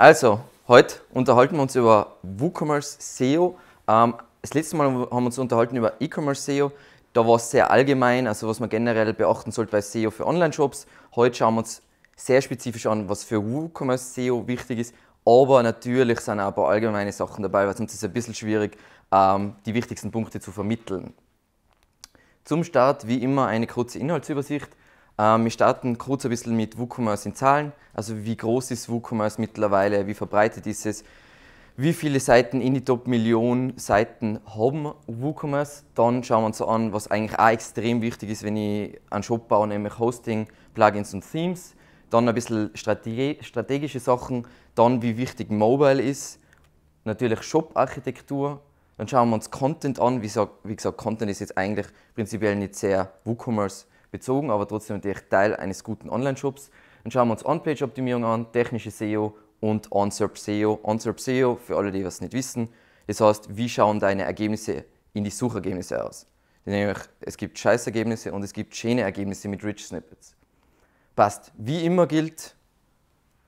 Also, heute unterhalten wir uns über WooCommerce SEO. Ähm, das letzte Mal haben wir uns unterhalten über E-Commerce SEO. Da war es sehr allgemein, also was man generell beachten sollte bei SEO für Online-Shops. Heute schauen wir uns sehr spezifisch an, was für WooCommerce SEO wichtig ist. Aber natürlich sind auch ein paar allgemeine Sachen dabei, weil sonst ist es ein bisschen schwierig, ähm, die wichtigsten Punkte zu vermitteln. Zum Start wie immer eine kurze Inhaltsübersicht. Ähm, wir starten kurz ein bisschen mit WooCommerce in Zahlen. Also wie groß ist WooCommerce mittlerweile, wie verbreitet ist es, wie viele Seiten in die Top Million Seiten haben WooCommerce. Dann schauen wir uns an, was eigentlich auch extrem wichtig ist, wenn ich einen Shop baue, nämlich Hosting, Plugins und Themes. Dann ein bisschen strategische Sachen, dann wie wichtig Mobile ist, natürlich Shop-Architektur. Dann schauen wir uns Content an. Wie gesagt, Content ist jetzt eigentlich prinzipiell nicht sehr WooCommerce bezogen, aber trotzdem natürlich Teil eines guten Online-Shops. Dann schauen wir uns On-Page-Optimierung an, technische SEO und OnSERP SEO. OnSERP SEO, für alle, die es nicht wissen, das heißt, wie schauen deine Ergebnisse in die Suchergebnisse aus? Nämlich, es gibt Scheißergebnisse und es gibt schöne Ergebnisse mit Rich Snippets. Passt. Wie immer gilt,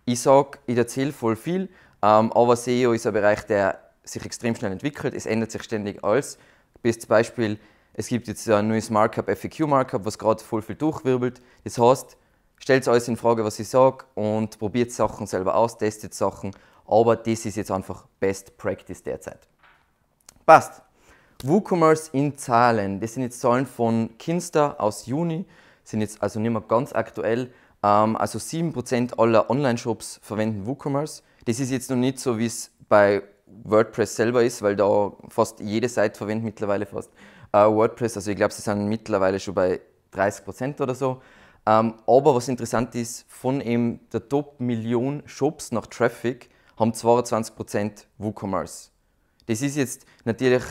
ich sage, ich erzähle voll viel, ähm, aber SEO ist ein Bereich, der sich extrem schnell entwickelt. Es ändert sich ständig alles. Bestes Beispiel, es gibt jetzt ein neues Markup, FAQ Markup, was gerade voll viel durchwirbelt. Das heißt, stellt alles in Frage, was ich sage und probiert Sachen selber aus, testet Sachen. Aber das ist jetzt einfach Best Practice derzeit. Passt. WooCommerce in Zahlen. Das sind jetzt Zahlen von Kinster aus Juni, sind jetzt also nicht mehr ganz aktuell. Ähm, also 7% aller Online-Shops verwenden WooCommerce. Das ist jetzt noch nicht so, wie es bei WordPress selber ist, weil da fast jede Seite verwendet mittlerweile fast äh, WordPress. Also ich glaube, sie sind mittlerweile schon bei 30% oder so. Ähm, aber was interessant ist, von eben der Top-Million Shops nach Traffic haben 22% WooCommerce. Das ist jetzt natürlich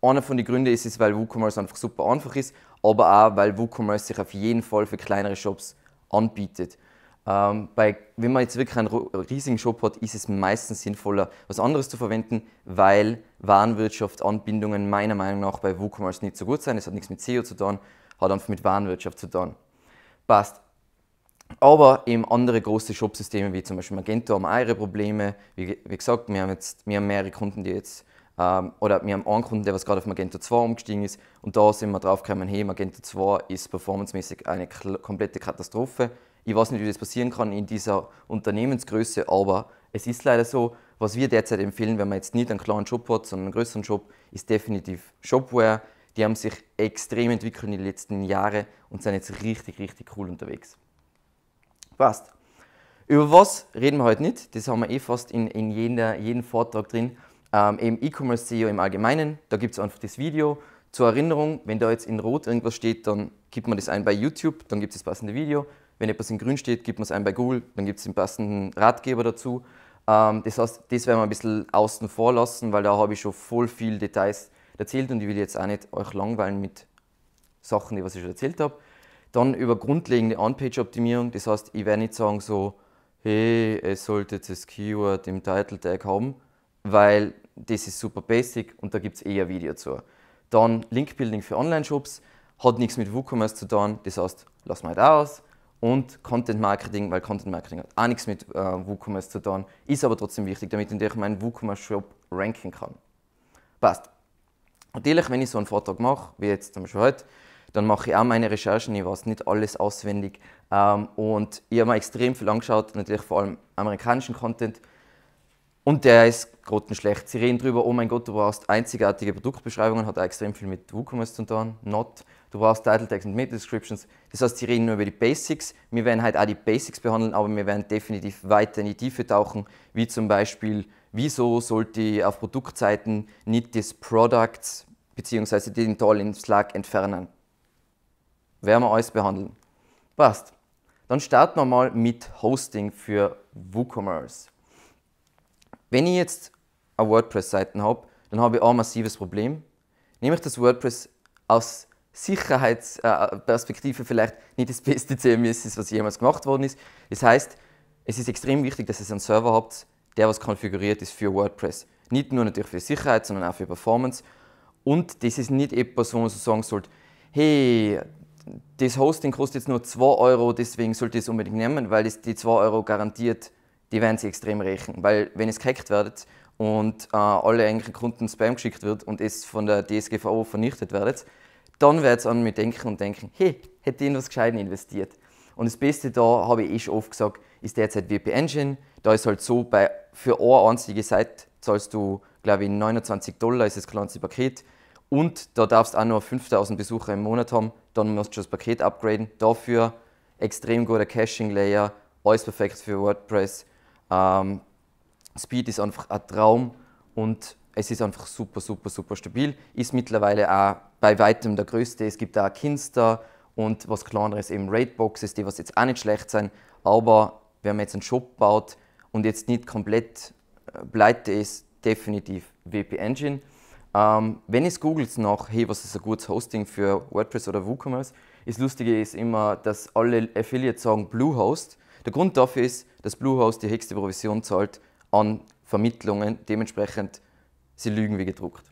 einer von den Gründen, ist es, weil WooCommerce einfach super einfach ist, aber auch, weil WooCommerce sich auf jeden Fall für kleinere Shops anbietet. Ähm, bei, wenn man jetzt wirklich einen riesigen Shop hat, ist es meistens sinnvoller, was anderes zu verwenden, weil Warenwirtschaft-Anbindungen meiner Meinung nach bei WooCommerce nicht so gut sind. Es hat nichts mit SEO zu tun, hat einfach mit Warenwirtschaft zu tun. Passt. Aber eben andere große Shopsysteme wie zum Beispiel Magento haben auch ihre Probleme. Wie, wie gesagt, wir haben jetzt wir haben mehrere Kunden, die jetzt ähm, oder wir haben einen Kunden, der was gerade auf Magento 2 umgestiegen ist und da sind wir drauf gekommen, hey, Magento 2 ist performancemäßig eine komplette Katastrophe. Ich weiß nicht, wie das passieren kann in dieser Unternehmensgröße, aber es ist leider so, was wir derzeit empfehlen, wenn man jetzt nicht einen kleinen Shop hat, sondern einen größeren Shop, ist definitiv Shopware. Die haben sich extrem entwickelt in den letzten Jahren und sind jetzt richtig, richtig cool unterwegs. Passt. Über was reden wir heute nicht? Das haben wir eh fast in, in jeder, jedem Vortrag drin. Ähm, eben E-Commerce SEO im Allgemeinen. Da gibt es einfach das Video. Zur Erinnerung, wenn da jetzt in Rot irgendwas steht, dann gibt man das ein bei YouTube, dann gibt es das passende Video. Wenn etwas in grün steht, gibt man es ein bei Google, dann gibt es den passenden Ratgeber dazu. Ähm, das heißt, das werden wir ein bisschen außen vor lassen, weil da habe ich schon voll viel Details erzählt und ich will jetzt auch nicht euch langweilen mit Sachen, die was ich schon erzählt habe. Dann über grundlegende On-Page-Optimierung, das heißt, ich werde nicht sagen so, hey, es sollte das Keyword im Title Tag haben, weil das ist super basic und da gibt es eher Video zu. Dann Link-Building für Online-Shops, hat nichts mit WooCommerce zu tun, das heißt, lass mal da aus und Content Marketing, weil Content Marketing hat auch nichts mit äh, WooCommerce zu tun, ist aber trotzdem wichtig, damit ich meinen WooCommerce Shop ranken kann. Passt. Natürlich, wenn ich so einen Vortrag mache, wie jetzt zum Beispiel heute, dann mache ich auch meine Recherchen, ich weiß nicht alles auswendig. Ähm, und ich habe mir extrem viel angeschaut, natürlich vor allem amerikanischen Content. Und der ist grottenschlecht. Sie reden darüber, oh mein Gott, du brauchst einzigartige Produktbeschreibungen, hat auch extrem viel mit WooCommerce zu tun. Not. Du brauchst Title Tags und Meta Descriptions. Das heißt, sie reden nur über die Basics. Wir werden halt auch die Basics behandeln, aber wir werden definitiv weiter in die Tiefe tauchen, wie zum Beispiel, wieso sollte ich auf Produktseiten nicht das Products bzw. den Toll in Slack entfernen. Werden wir alles behandeln. Passt. Dann starten wir mal mit Hosting für WooCommerce. Wenn ich jetzt eine WordPress-Seite habe, dann habe ich auch ein massives Problem. Nämlich, dass WordPress aus Sicherheitsperspektive vielleicht nicht das beste CMS ist, was jemals gemacht worden ist. Das heißt, es ist extrem wichtig, dass ihr einen Server habt, der was konfiguriert ist für WordPress. Nicht nur natürlich für Sicherheit, sondern auch für Performance. Und das ist nicht etwas, wo man so sagen sollte, hey, das Hosting kostet jetzt nur 2 Euro, deswegen sollte ich es unbedingt nehmen, weil es die 2 Euro garantiert die werden sich extrem rächen. Weil wenn es gehackt wird und äh, alle eigentlichen Kunden Spam geschickt wird und es von der DSGVO vernichtet wird, dann wird es an mich denken und denken, hey, hätte ich in was Gescheites investiert. Und das Beste da, habe ich eh schon oft gesagt, ist derzeit WP Engine. Da ist halt so, bei, für eine einzige Seite zahlst du, glaube ich, 29 Dollar, ist das kleinste Paket. Und da darfst du auch nur 5000 Besucher im Monat haben, dann musst du das Paket upgraden. Dafür extrem guter Caching-Layer, alles perfekt für WordPress. Ähm, Speed ist einfach ein Traum und es ist einfach super, super, super stabil. Ist mittlerweile auch bei weitem der größte. Es gibt auch Kinster und was kleineres eben Raidboxes, die was jetzt auch nicht schlecht sind. Aber wenn man jetzt einen Shop baut und jetzt nicht komplett äh, pleite ist, definitiv WP Engine. Ähm, wenn es googelt nach, hey, was ist ein gutes Hosting für WordPress oder WooCommerce, das Lustige ist immer, dass alle Affiliates sagen Bluehost. Der Grund dafür ist, dass Bluehost die höchste Provision zahlt an Vermittlungen. Dementsprechend, sie lügen wie gedruckt.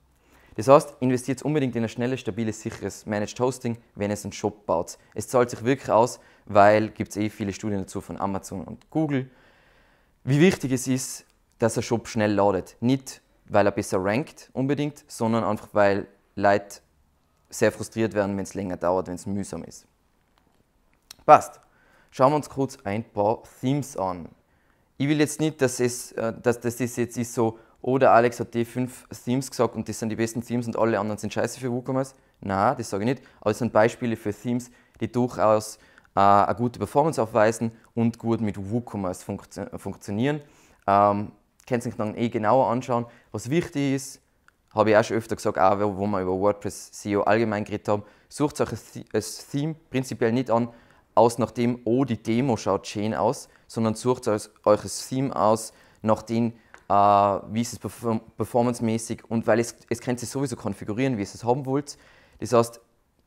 Das heißt, investiert unbedingt in ein schnelles, stabiles, sicheres Managed Hosting, wenn es einen Shop baut. Es zahlt sich wirklich aus, weil es eh viele Studien dazu von Amazon und Google. Wie wichtig es ist, dass ein Shop schnell ladet. Nicht, weil er besser rankt unbedingt, sondern einfach, weil Leute sehr frustriert werden, wenn es länger dauert, wenn es mühsam ist. Passt. Schauen wir uns kurz ein paar Themes an. Ich will jetzt nicht, dass, es, äh, dass das jetzt ist so, oh, der Alex hat die fünf Themes gesagt und das sind die besten Themes und alle anderen sind scheiße für WooCommerce. Nein, das sage ich nicht. Aber es sind Beispiele für Themes, die durchaus äh, eine gute Performance aufweisen und gut mit WooCommerce funktio funktionieren. Ähm, Könnt sich dann eh genauer anschauen. Was wichtig ist, habe ich auch schon öfter gesagt, auch wo wir über WordPress SEO allgemein geredet haben, sucht euch ein Theme prinzipiell nicht an, aus nachdem, oh, die Demo schaut schön aus, sondern sucht euch ein Theme aus, nachdem, äh, wie ist es performancemäßig und weil es, es könnt ihr sowieso konfigurieren, wie ihr es haben wollt. Das heißt,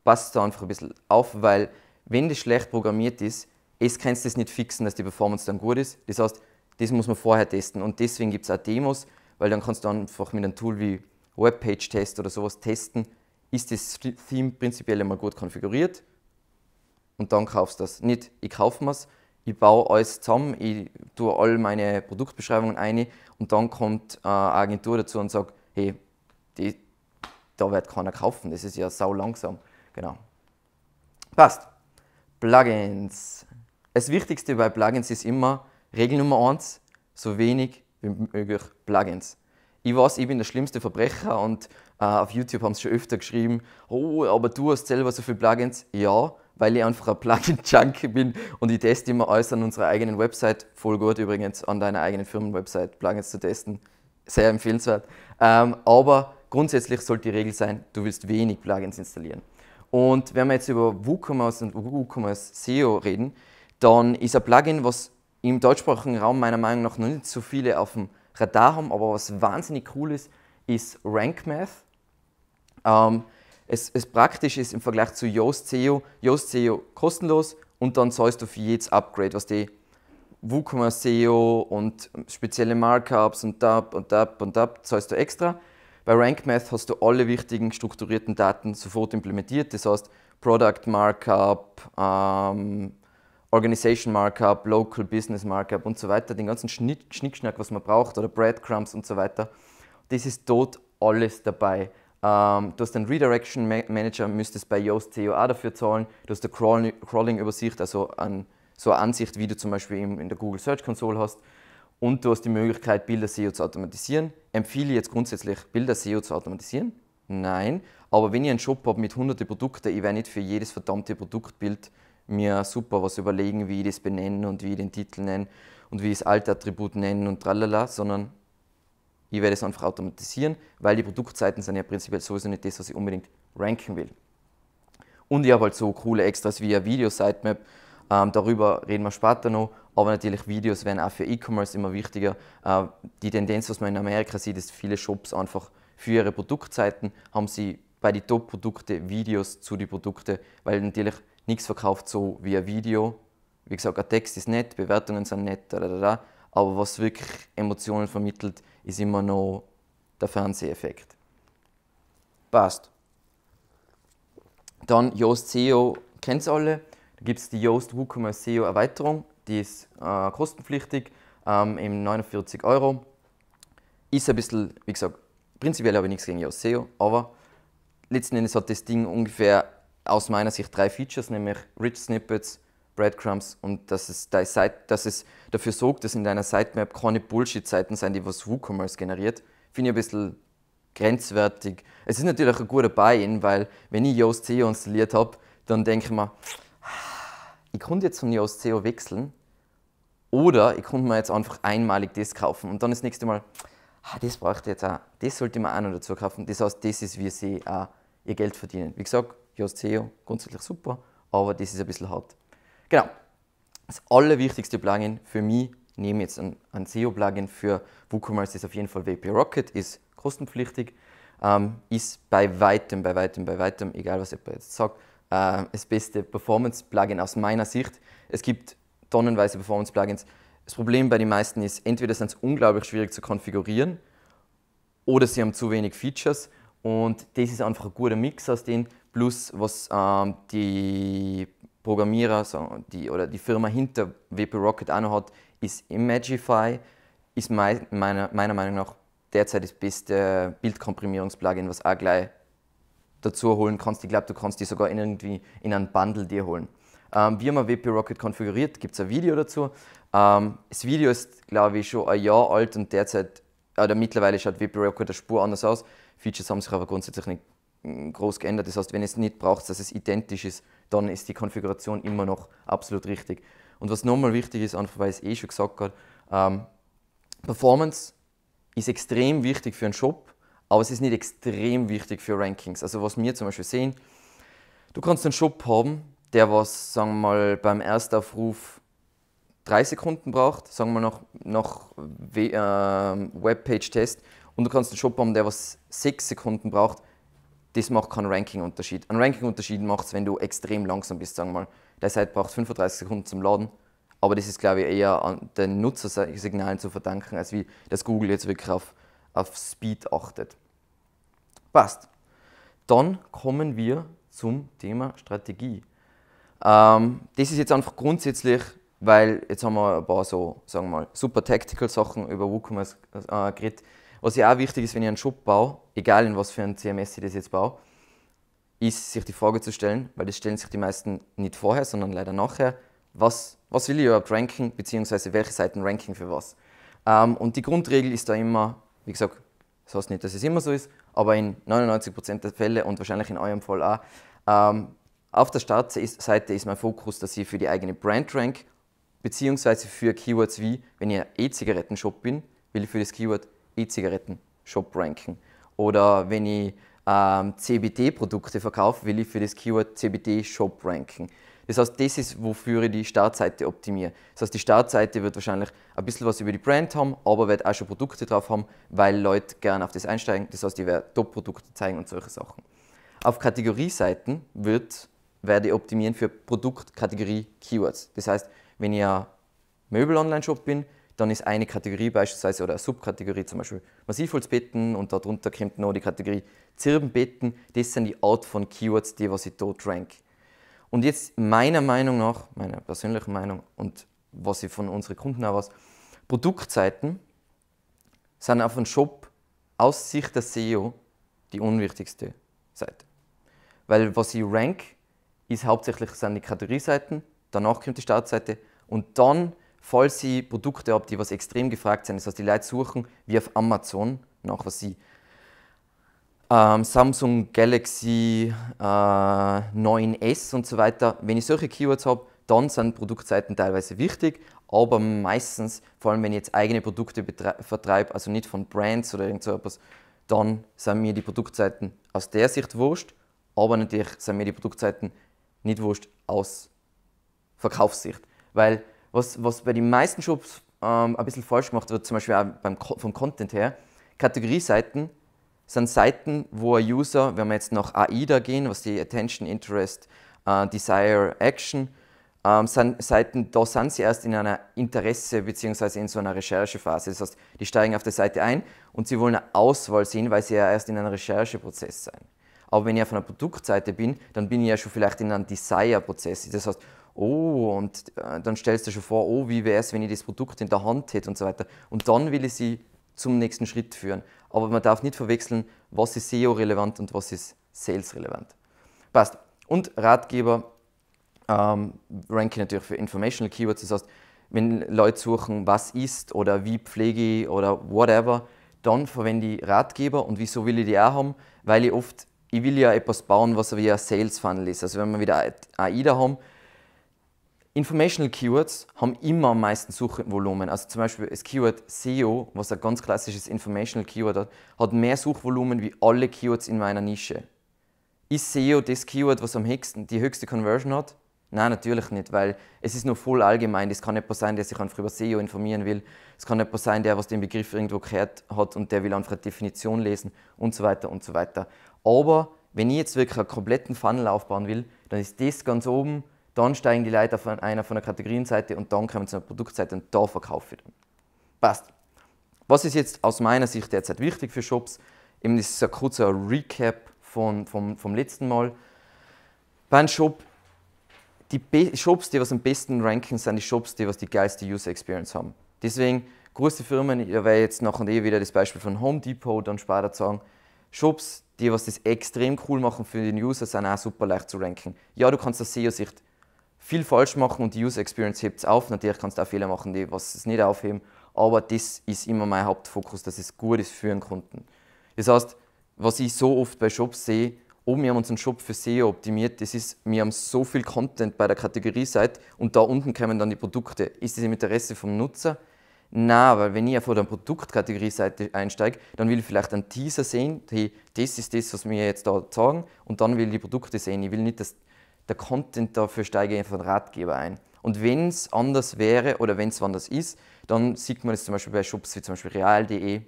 passt da einfach ein bisschen auf, weil wenn das schlecht programmiert ist, es kannst du es nicht fixen, dass die Performance dann gut ist. Das heißt, das muss man vorher testen und deswegen gibt es auch Demos, weil dann kannst du einfach mit einem Tool wie Webpage-Test oder sowas testen, ist das Theme prinzipiell einmal gut konfiguriert und dann kaufst du das. Nicht, ich kaufe es, ich baue alles zusammen, ich tue all meine Produktbeschreibungen ein und dann kommt eine Agentur dazu und sagt, hey, die, da wird keiner kaufen, das ist ja sau langsam. Genau. Passt. Plugins. Das Wichtigste bei Plugins ist immer Regel Nummer eins: so wenig wie möglich Plugins. Ich weiß, ich bin der schlimmste Verbrecher und äh, auf YouTube haben sie schon öfter geschrieben, oh, aber du hast selber so viele Plugins. Ja, weil ich einfach ein Plugin-Junkie bin und ich teste immer alles an unserer eigenen Website. Voll gut übrigens, an deiner eigenen Firmenwebsite Plugins zu testen. Sehr empfehlenswert. Ähm, aber grundsätzlich sollte die Regel sein, du willst wenig Plugins installieren. Und wenn wir jetzt über WooCommerce und WooCommerce SEO reden, dann ist ein Plugin, was im deutschsprachigen Raum meiner Meinung nach noch nicht so viele auf dem Radar haben, aber was wahnsinnig cool ist, ist RankMath. Ähm, es, es praktisch ist im Vergleich zu Yoast SEO, Yoast SEO kostenlos und dann zahlst du für jedes Upgrade, was die WooCommerce SEO und spezielle Markups und da und da und da zahlst du extra. Bei RankMath hast du alle wichtigen strukturierten Daten sofort implementiert. Das heißt Product Markup, ähm, Organization Markup, Local Business Markup und so weiter, den ganzen Schnickschnack, was man braucht, oder Breadcrumbs und so weiter. Das ist dort alles dabei. Ähm, du hast einen Redirection Manager, müsstest bei Yoast auch dafür zahlen. Du hast eine Crawling-Übersicht, also an, so eine Ansicht, wie du zum Beispiel in der Google Search Console hast. Und du hast die Möglichkeit, Bilder SEO zu automatisieren. Empfehle ich jetzt grundsätzlich, Bilder SEO zu automatisieren? Nein. Aber wenn ich einen Shop habe mit hunderten Produkten, ich werde nicht für jedes verdammte Produktbild mir super was überlegen, wie ich das benenne und wie ich den Titel nenne und wie ich das alte Attribut nenne und tralala, sondern ich werde es einfach automatisieren, weil die Produktseiten sind ja prinzipiell sowieso nicht das, was ich unbedingt ranken will. Und ich habe halt so coole Extras wie ein Video-Sitemap, ähm, darüber reden wir später noch, aber natürlich Videos werden auch für E-Commerce immer wichtiger. Äh, die Tendenz, was man in Amerika sieht, ist, viele Shops einfach für ihre Produktseiten haben sie bei den Top-Produkten Videos zu den Produkten, weil natürlich nichts verkauft so wie ein Video. Wie gesagt, ein Text ist nett, Bewertungen sind nett, da, da, da, aber was wirklich Emotionen vermittelt, ist immer noch der Fernseheffekt. Passt. Dann Yoast SEO kennt ihr alle. Da gibt es die Yoast WooCommerce SEO Erweiterung, die ist äh, kostenpflichtig. ähm, im 49 Euro. Ist ein bisschen, wie gesagt, prinzipiell habe ich nichts gegen Yoast SEO, aber letzten Endes hat das Ding ungefähr aus meiner Sicht drei Features, nämlich Rich Snippets, Breadcrumbs und dass es, Seite, dass es dafür sorgt, dass in deiner Sitemap keine Bullshit-Seiten sind, die was WooCommerce generiert. Finde ich ein bisschen grenzwertig. Es ist natürlich ein guter Buy-in, weil wenn ich Yoast SEO installiert habe, dann denke ich mir, ich konnte jetzt von Yoast SEO wechseln oder ich konnte mir jetzt einfach einmalig das kaufen und dann das nächste Mal, ah, das braucht jetzt auch, das sollte man auch noch dazu kaufen. Das heißt, das ist, wie sie auch ihr Geld verdienen. Wie gesagt, Yoast SEO grundsätzlich super, aber das ist ein bisschen hart. Genau. Das allerwichtigste Plugin für mich, nehme jetzt ein, ein SEO-Plugin für WooCommerce, ist auf jeden Fall WP Rocket, ist kostenpflichtig, ähm, ist bei weitem, bei weitem, bei weitem, egal was jemand jetzt sagt, äh, das beste Performance-Plugin aus meiner Sicht. Es gibt tonnenweise Performance-Plugins. Das Problem bei den meisten ist, entweder sind sie unglaublich schwierig zu konfigurieren oder sie haben zu wenig Features und das ist einfach ein guter Mix aus denen, plus was ähm, die Programmierer so, die, oder die Firma hinter WP Rocket auch noch hat, ist Imagify, ist mein, meiner, meiner Meinung nach derzeit das beste Bildkomprimierungsplugin, was auch gleich dazu holen kannst. Ich glaube, du kannst die sogar irgendwie in einen Bundle dir holen. Ähm, wie man WP Rocket konfiguriert, gibt es ein Video dazu. Ähm, das Video ist, glaube ich, schon ein Jahr alt und derzeit, oder mittlerweile schaut WP Rocket eine Spur anders aus. Features haben sich aber grundsätzlich nicht mm, groß geändert. Das heißt, wenn es nicht braucht, dass es identisch ist, dann ist die Konfiguration immer noch absolut richtig. Und was nochmal wichtig ist, einfach weil ich es eh schon gesagt habe, ähm, Performance ist extrem wichtig für einen Shop, aber es ist nicht extrem wichtig für Rankings. Also was wir zum Beispiel sehen, du kannst einen Shop haben, der was, sagen wir mal, beim Erstaufruf drei Sekunden braucht, sagen wir nach, nach äh, Webpage-Test, und du kannst einen Shop haben, der was sechs Sekunden braucht, das macht keinen Ranking-Unterschied. Ein Ranking-Unterschied macht es, wenn du extrem langsam bist, sagen wir mal. Der Seite braucht 35 Sekunden zum Laden, aber das ist, glaube ich, eher an den Nutzersignalen zu verdanken, als wie das Google jetzt wirklich auf, auf Speed achtet. Passt. Dann kommen wir zum Thema Strategie. Ähm, das ist jetzt einfach grundsätzlich, weil jetzt haben wir ein paar so, sagen wir mal, super Tactical Sachen über WooCommerce äh, geredet. Was ja auch wichtig ist, wenn ich einen Shop baue, egal in was für ein CMS ich das jetzt baue, ist sich die Frage zu stellen, weil das stellen sich die meisten nicht vorher, sondern leider nachher, was, was will ich überhaupt ranken, beziehungsweise welche Seiten ranken für was. Ähm, und die Grundregel ist da immer, wie gesagt, das heißt nicht, dass es immer so ist, aber in 99% der Fälle und wahrscheinlich in eurem Fall auch, ähm, auf der Startseite ist mein Fokus, dass ich für die eigene Brand rank, beziehungsweise für Keywords wie, wenn ich ein E-Zigaretten-Shop bin, will ich für das Keyword E-Zigaretten-Shop ranken. Oder wenn ich ähm, CBD-Produkte verkaufe, will ich für das Keyword CBD-Shop ranken. Das heißt, das ist, wofür ich die Startseite optimiere. Das heißt, die Startseite wird wahrscheinlich ein bisschen was über die Brand haben, aber wird auch schon Produkte drauf haben, weil Leute gerne auf das einsteigen. Das heißt, die werden Top-Produkte zeigen und solche Sachen. Auf Kategorieseiten wird, werde ich optimieren für Produktkategorie Keywords. Das heißt, wenn ich ein Möbel-Online-Shop bin, dann ist eine Kategorie beispielsweise oder eine Subkategorie zum Beispiel Massivholzbetten und darunter kommt noch die Kategorie Zirbenbetten. Das sind die Art von Keywords, die was ich dort rank. Und jetzt meiner Meinung nach, meiner persönlichen Meinung und was ich von unseren Kunden auch weiß, Produktseiten sind auf einem Shop aus Sicht der SEO die unwichtigste Seite. Weil was ich rank, ist hauptsächlich sind die Kategorieseiten, danach kommt die Startseite und dann falls Sie Produkte haben, die was extrem gefragt sind. Das heißt, die Leute suchen wie auf Amazon nach was sie ähm, Samsung Galaxy äh, 9S und so weiter. Wenn ich solche Keywords habe, dann sind Produktseiten teilweise wichtig, aber meistens, vor allem wenn ich jetzt eigene Produkte vertreibe, also nicht von Brands oder irgend so etwas, dann sind mir die Produktseiten aus der Sicht wurscht, aber natürlich sind mir die Produktseiten nicht wurscht aus Verkaufssicht. Weil was, was bei den meisten Shops ähm, ein bisschen falsch gemacht wird, zum Beispiel auch beim, vom Content her, Kategorieseiten sind Seiten, wo ein User, wenn wir jetzt nach AIDA gehen, was die Attention, Interest, uh, Desire, Action, ähm, sind Seiten, da sind sie erst in einer Interesse- bzw. in so einer Recherchephase. Das heißt, die steigen auf der Seite ein und sie wollen eine Auswahl sehen, weil sie ja erst in einem Rechercheprozess sind. Aber wenn ich auf einer Produktseite bin, dann bin ich ja schon vielleicht in einem Desire-Prozess. Das heißt, oh, und äh, dann stellst du schon vor, oh, wie wäre es, wenn ich das Produkt in der Hand hätte und so weiter. Und dann will ich sie zum nächsten Schritt führen. Aber man darf nicht verwechseln, was ist SEO-relevant und was ist Sales-relevant. Passt. Und Ratgeber ähm, ranken natürlich für Informational Keywords. Das heißt, wenn Leute suchen, was ist oder wie pflege ich oder whatever, dann verwende ich Ratgeber. Und wieso will ich die auch haben? Weil ich oft, ich will ja etwas bauen, was wie ein Sales Funnel ist. Also wenn wir wieder AIDA haben, Informational Keywords haben immer am meisten Suchvolumen. Also zum Beispiel das Keyword SEO, was ein ganz klassisches Informational Keyword hat, hat mehr Suchvolumen wie alle Keywords in meiner Nische. Ist SEO das Keyword, was am höchsten, die höchste Conversion hat? Nein, natürlich nicht, weil es ist nur voll allgemein. Es kann jemand sein, der sich einfach über SEO informieren will. Es kann jemand sein, der was den Begriff irgendwo gehört hat und der will einfach eine Definition lesen und so weiter und so weiter. Aber wenn ich jetzt wirklich einen kompletten Funnel aufbauen will, dann ist das ganz oben dann steigen die Leute auf einer von der Kategorienseite und dann kommen sie zur Produktseite und da verkaufe ich dann. Passt. Was ist jetzt aus meiner Sicht derzeit wichtig für Shops? Eben das ist ein kurzer Recap von, vom, vom letzten Mal. Bei einem Shop, die Be Shops, die was am besten ranken, sind die Shops, die was die geilste User Experience haben. Deswegen große Firmen, ich werde jetzt nachher eh wieder das Beispiel von Home Depot dann später sagen, Shops, die was das extrem cool machen für den User, sind auch super leicht zu ranken. Ja, du kannst aus SEO-Sicht viel falsch machen und die User Experience hebt es auf. Natürlich kannst du auch Fehler machen, die was es nicht aufheben, aber das ist immer mein Hauptfokus, dass es gut ist für den Kunden. Das heißt, was ich so oft bei Shops sehe, oben wir haben unseren Shop für SEO optimiert, das ist, wir haben so viel Content bei der Kategorieseite und da unten kommen dann die Produkte. Ist das im Interesse vom Nutzer? Nein, weil wenn ich auf der Produktkategorie-Seite einsteige, dann will ich vielleicht einen Teaser sehen, hey, das ist das, was wir jetzt da sagen, und dann will ich die Produkte sehen. Ich will nicht, dass der Content dafür steige ich von Ratgeber ein. Und wenn es anders wäre oder wenn es anders ist, dann sieht man es zum Beispiel bei Shops wie zum Beispiel real.de,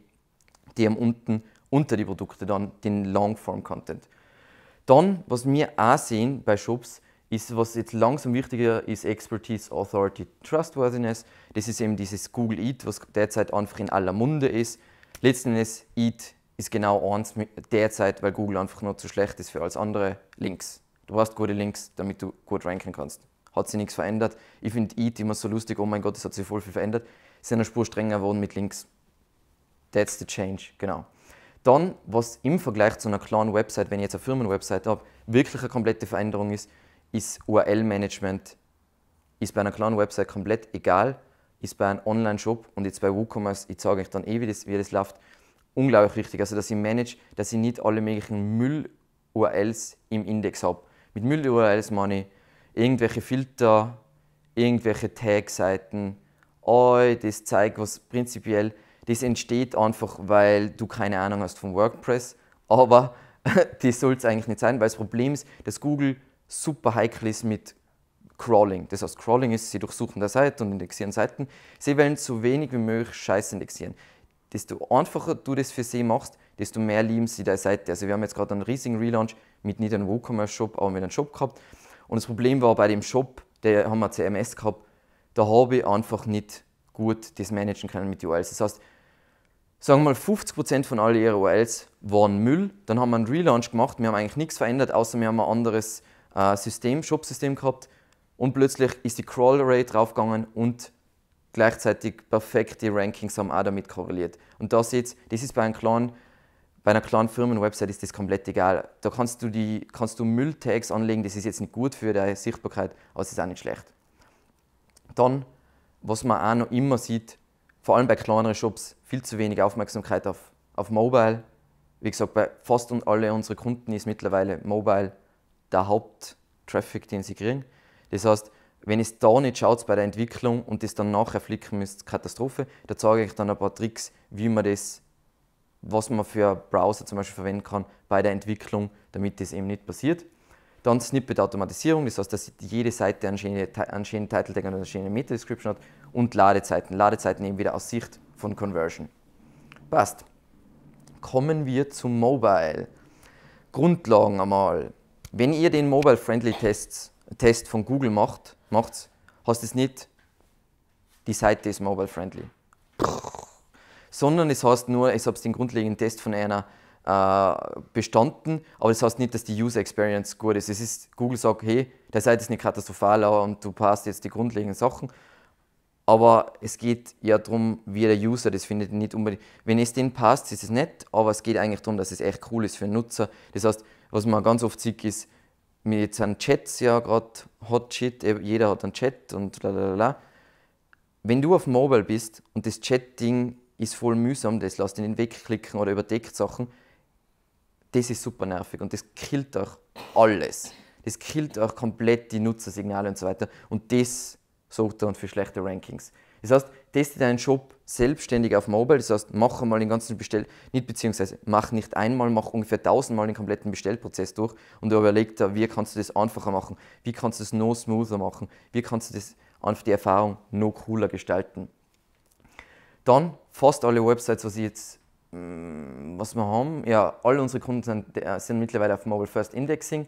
die haben unten unter die Produkte dann den Longform-Content. Dann, was wir auch sehen bei Shops, ist, was jetzt langsam wichtiger ist, Expertise, Authority, Trustworthiness. Das ist eben dieses Google Eat, was derzeit einfach in aller Munde ist. Letzten Endes, Eat ist genau eins derzeit, weil Google einfach noch zu schlecht ist für alles andere Links. Du brauchst gute Links, damit du gut ranken kannst. Hat sich nichts verändert. Ich finde Eat immer so lustig, oh mein Gott, es hat sich voll viel verändert. Sie sind eine Spur strenger geworden mit Links. That's the change, genau. Dann, was im Vergleich zu einer kleinen Website, wenn ich jetzt eine Firmenwebsite habe, wirklich eine komplette Veränderung ist, ist URL-Management. Ist bei einer kleinen Website komplett egal, ist bei einem Online-Shop und jetzt bei WooCommerce, ich zeige euch dann eh, wie das, wie das läuft, unglaublich wichtig. Also, dass ich manage, dass ich nicht alle möglichen Müll-URLs im Index habe. Mit Müll-URLs meine ich irgendwelche Filter, irgendwelche Tag-Seiten, all das Zeug, was prinzipiell, das entsteht einfach, weil du keine Ahnung hast von WordPress, aber das soll es eigentlich nicht sein, weil das Problem ist, dass Google super heikel ist mit Crawling. Das heißt, Crawling ist, sie durchsuchen der Seite und indexieren Seiten. Sie wollen so wenig wie möglich Scheiß indexieren. Desto einfacher du das für sie machst, desto mehr lieben sie deine Seite. Also wir haben jetzt gerade einen riesigen Relaunch mit nicht einem WooCommerce-Shop, aber mit einem Shop gehabt. Und das Problem war bei dem Shop, der haben wir CMS gehabt, da habe ich einfach nicht gut das managen können mit URLs. Das heißt, sagen wir mal 50% von all ihren URLs waren Müll. Dann haben wir einen Relaunch gemacht, wir haben eigentlich nichts verändert, außer wir haben ein anderes äh, System, Shop-System gehabt. Und plötzlich ist die Crawl Rate draufgegangen und gleichzeitig perfekte Rankings haben auch damit korreliert. Und da seht ihr, das ist bei einem kleinen bei einer kleinen Firmenwebsite ist das komplett egal. Da kannst du, die, kannst du Mülltags anlegen, das ist jetzt nicht gut für deine Sichtbarkeit, aber es ist auch nicht schlecht. Dann, was man auch noch immer sieht, vor allem bei kleineren Shops, viel zu wenig Aufmerksamkeit auf, auf Mobile. Wie gesagt, bei fast alle unsere Kunden ist mittlerweile Mobile der Haupttraffic, den sie kriegen. Das heißt, wenn es da nicht schaut bei der Entwicklung und das dann nachher flicken müsst, Katastrophe. Da zeige ich dann ein paar Tricks, wie man das was man für Browser zum Beispiel verwenden kann bei der Entwicklung, damit das eben nicht passiert. Dann Snippet-Automatisierung, das heißt, dass jede Seite einen schönen, einen schönen Title Tag und eine schöne Meta-Description hat und Ladezeiten. Ladezeiten eben wieder aus Sicht von Conversion. Passt. Kommen wir zum Mobile. Grundlagen einmal. Wenn ihr den Mobile-Friendly-Test Test von Google macht, macht's, heißt es nicht, die Seite ist mobile-friendly sondern es heißt nur, ich habe den grundlegenden Test von einer äh, bestanden, aber das heißt nicht, dass die User Experience gut ist. Es ist, Google sagt, hey, der Seite ist nicht katastrophal und du passt jetzt die grundlegenden Sachen. Aber es geht ja darum, wie der User das findet. Nicht unbedingt. Wenn es denen passt, ist es nett, aber es geht eigentlich darum, dass es echt cool ist für den Nutzer. Das heißt, was man ganz oft sieht, ist, mit seinen Chats ja gerade Hot Shit, jeder hat einen Chat und la Wenn du auf Mobile bist und das Chat-Ding ist voll mühsam, das lässt ihn wegklicken oder überdeckt Sachen, das ist super nervig und das killt auch alles. Das killt auch komplett die Nutzersignale und so weiter. Und das sorgt dann für schlechte Rankings. Das heißt, teste deinen Shop selbstständig auf Mobile, das heißt, mach mal den ganzen Bestell, nicht beziehungsweise mach nicht einmal, mach ungefähr tausendmal den kompletten Bestellprozess durch und überleg dir, wie kannst du das einfacher machen, wie kannst du das noch smoother machen, wie kannst du das einfach die Erfahrung noch cooler gestalten. Dann fast alle Websites, was jetzt Mm, was wir haben, ja, alle unsere Kunden sind, äh, sind mittlerweile auf Mobile First Indexing.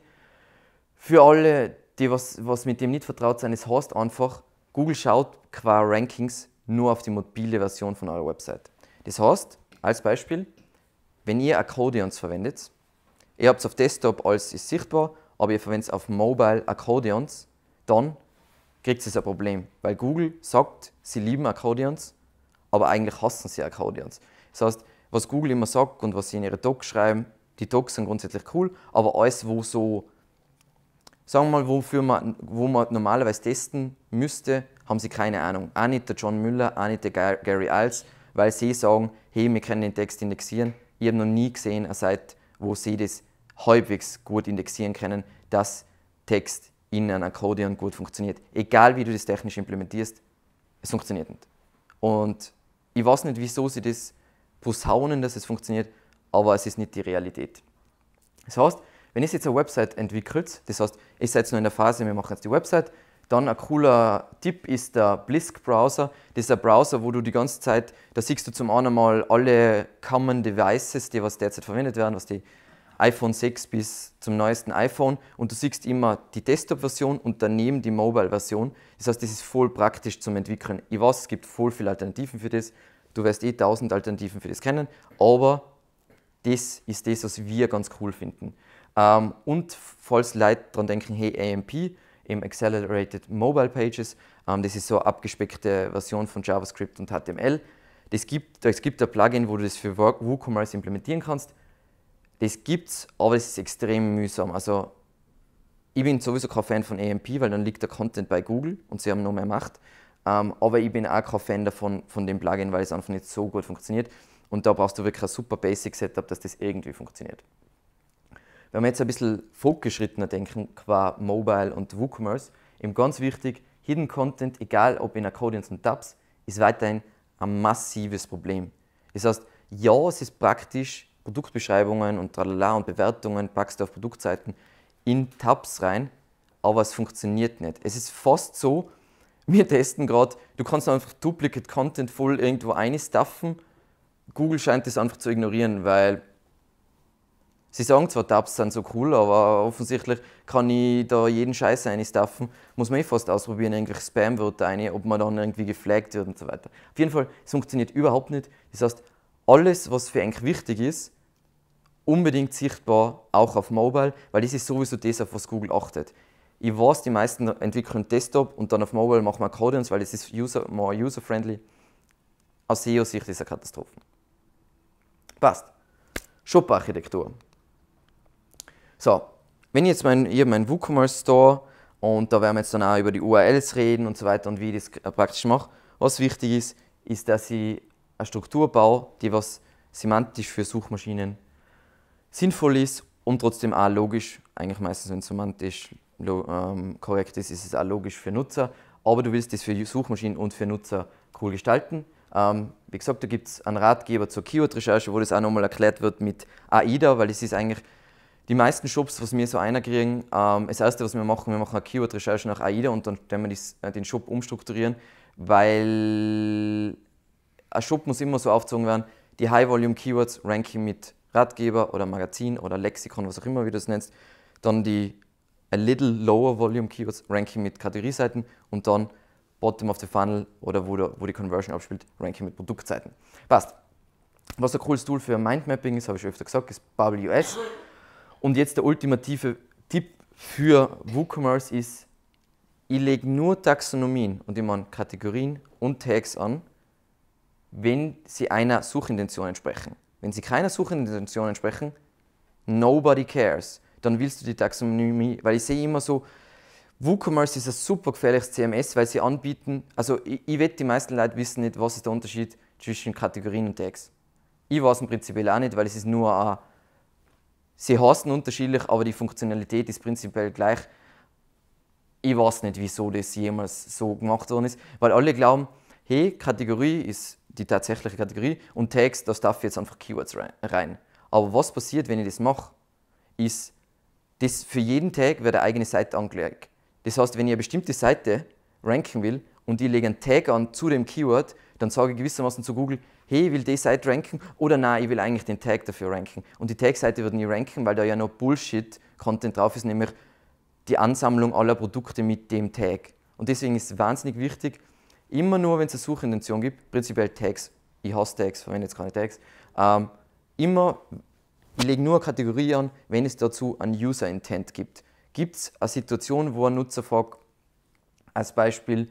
Für alle, die was, was mit dem nicht vertraut sind, es heißt einfach, Google schaut qua Rankings nur auf die mobile Version von eurer Website. Das heißt, als Beispiel, wenn ihr Accordions verwendet, ihr habt es auf Desktop alles ist sichtbar, aber ihr verwendet auf Mobile Accordions, dann kriegt es ein Problem, weil Google sagt, sie lieben Accordions, aber eigentlich hassen sie Accordions. Das heißt, was Google immer sagt und was sie in ihre Docs schreiben, die Docs sind grundsätzlich cool, aber alles, wo so, sagen wir mal, wofür man, wo man normalerweise testen müsste, haben sie keine Ahnung. Auch nicht der John Müller, auch nicht der Gary Iles, weil sie sagen, hey, wir können den Text indexieren. Ich habe noch nie gesehen eine Seite, wo sie das halbwegs gut indexieren können, dass Text in einem Akkordeon gut funktioniert. Egal wie du das technisch implementierst, es funktioniert nicht. Und ich weiß nicht, wieso sie das posaunen, dass es funktioniert, aber es ist nicht die Realität. Das heißt, wenn ich jetzt eine Website entwickelt, das heißt, ich seid noch in der Phase, wir machen jetzt die Website, dann ein cooler Tipp ist der Blisk Browser. Das ist ein Browser, wo du die ganze Zeit, da siehst du zum einen mal alle Common Devices, die was derzeit verwendet werden, was die iPhone 6 bis zum neuesten iPhone und du siehst immer die Desktop-Version und daneben die Mobile-Version. Das heißt, das ist voll praktisch zum Entwickeln. Ich weiß, es gibt voll viele Alternativen für das. Du wirst eh tausend Alternativen für das kennen, aber das ist das, was wir ganz cool finden. Ähm, und falls Leute daran denken, hey, AMP, im Accelerated Mobile Pages, ähm, das ist so eine abgespeckte Version von JavaScript und HTML. Das gibt, es gibt ein Plugin, wo du das für WooCommerce implementieren kannst. Das gibt's, aber es ist extrem mühsam. Also ich bin sowieso kein Fan von AMP, weil dann liegt der Content bei Google und sie haben noch mehr Macht. Ähm, aber ich bin auch kein Fan davon, von dem Plugin, weil es einfach nicht so gut funktioniert. Und da brauchst du wirklich ein super Basic-Setup, dass das irgendwie funktioniert. Wenn wir jetzt ein bisschen fortgeschrittener denken, qua Mobile und WooCommerce, eben ganz wichtig, Hidden Content, egal ob in Accordions und Tabs, ist weiterhin ein massives Problem. Das heißt, ja, es ist praktisch, Produktbeschreibungen und tralala und Bewertungen packst du auf Produktseiten in Tabs rein, aber es funktioniert nicht. Es ist fast so, wir testen gerade, du kannst einfach Duplicate Content voll irgendwo einstuffen. Google scheint das einfach zu ignorieren, weil sie sagen zwar, Tabs sind so cool, aber offensichtlich kann ich da jeden Scheiß einstuffen. Muss man eh fast ausprobieren, irgendwelche Spam-Wörter ein, ob man dann irgendwie geflaggt wird und so weiter. Auf jeden Fall, es funktioniert überhaupt nicht. Das heißt, alles, was für eigentlich wichtig ist, unbedingt sichtbar, auch auf Mobile, weil das ist sowieso das, auf was Google achtet. Ich weiß, die meisten entwickeln Desktop und dann auf Mobile machen wir Accordions, weil es ist user, more user-friendly. Aus SEO-Sicht ist es eine Katastrophe. Passt. Shop-Architektur. So, wenn ich jetzt mein, ich meinen WooCommerce Store und da werden wir jetzt dann auch über die URLs reden und so weiter und wie ich das praktisch mache. Was wichtig ist, ist, dass ich eine Struktur baue, die was semantisch für Suchmaschinen sinnvoll ist und trotzdem auch logisch, eigentlich meistens wenn es semantisch ähm, korrekt ist, ist es auch logisch für Nutzer, aber du willst das für Suchmaschinen und für Nutzer cool gestalten. Ähm, wie gesagt, da gibt es einen Ratgeber zur Keyword-Recherche, wo das auch nochmal erklärt wird mit AIDA, weil es ist eigentlich die meisten Shops, was wir so einer kriegen, ähm, das erste, was wir machen, wir machen eine Keyword-Recherche nach AIDA und dann werden wir das, äh, den Shop umstrukturieren, weil ein Shop muss immer so aufgezogen werden, die High-Volume-Keywords ranking mit Ratgeber oder Magazin oder Lexikon, was auch immer, wie du es nennst, dann die a little lower volume Keywords Ranking mit Kategorieseiten und dann Bottom of the Funnel oder wo, der, wo die Conversion abspielt, Ranking mit Produktseiten. Passt. Was ein cooles Tool für Mindmapping ist, habe ich schon öfter gesagt, ist Bubble US. Und jetzt der ultimative Tipp für WooCommerce ist, ich lege nur Taxonomien und ich meine Kategorien und Tags an, wenn sie einer Suchintention entsprechen. Wenn sie keiner Suchintention entsprechen, nobody cares. Dann willst du die Taxonomie, weil ich sehe immer so, WooCommerce ist ein super gefährliches CMS, weil sie anbieten, also ich, ich wette, die meisten Leute wissen nicht, was ist der Unterschied zwischen Kategorien und Tags. Ich weiß im Prinzip auch nicht, weil es ist nur ein, sie heißen unterschiedlich, aber die Funktionalität ist prinzipiell gleich. Ich weiß nicht, wieso das jemals so gemacht worden ist, weil alle glauben, hey, Kategorie ist die tatsächliche Kategorie und Tags, da darf jetzt einfach Keywords rein. Aber was passiert, wenn ich das mache, ist, dass für jeden Tag wird eine eigene Seite angelegt. Das heißt, wenn ich eine bestimmte Seite ranken will und ich lege einen Tag an zu dem Keyword, dann sage ich gewissermaßen zu Google, hey, ich will die Seite ranken oder nein, ich will eigentlich den Tag dafür ranken. Und die Tag-Seite wird nie ranken, weil da ja noch Bullshit-Content drauf ist, nämlich die Ansammlung aller Produkte mit dem Tag. Und deswegen ist es wahnsinnig wichtig, immer nur, wenn es eine Suchintention gibt, prinzipiell Tags, ich hasse Tags, verwende jetzt keine Tags, ähm, immer, ich lege nur eine Kategorie an, wenn es dazu ein User-Intent gibt. Gibt es eine Situation, wo ein Nutzer fragt, als Beispiel,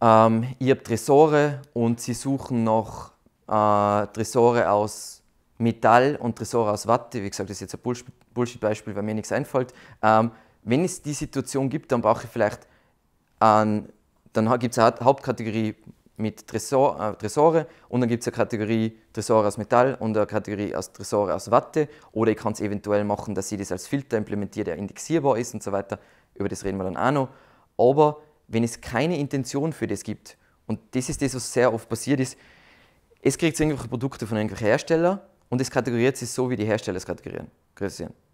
ähm, ich habe Tresore und Sie suchen nach äh, Tresore aus Metall und Tresore aus Watte. Wie gesagt, das ist jetzt ein Bullshit-Beispiel, weil mir nichts einfällt. Ähm, wenn es die Situation gibt, dann brauche ich vielleicht einen dann gibt es eine Hauptkategorie mit Tresor, äh, Tresore und dann gibt es eine Kategorie Tresore aus Metall und eine Kategorie aus Tresore aus Watte. Oder ich kann es eventuell machen, dass ich das als Filter implementiere, der indexierbar ist und so weiter. Über das reden wir dann auch noch. Aber wenn es keine Intention für das gibt, und das ist das, was sehr oft passiert ist, es kriegt irgendwelche Produkte von irgendwelchen Herstellern und es kategoriert sich so, wie die Hersteller es kategorieren.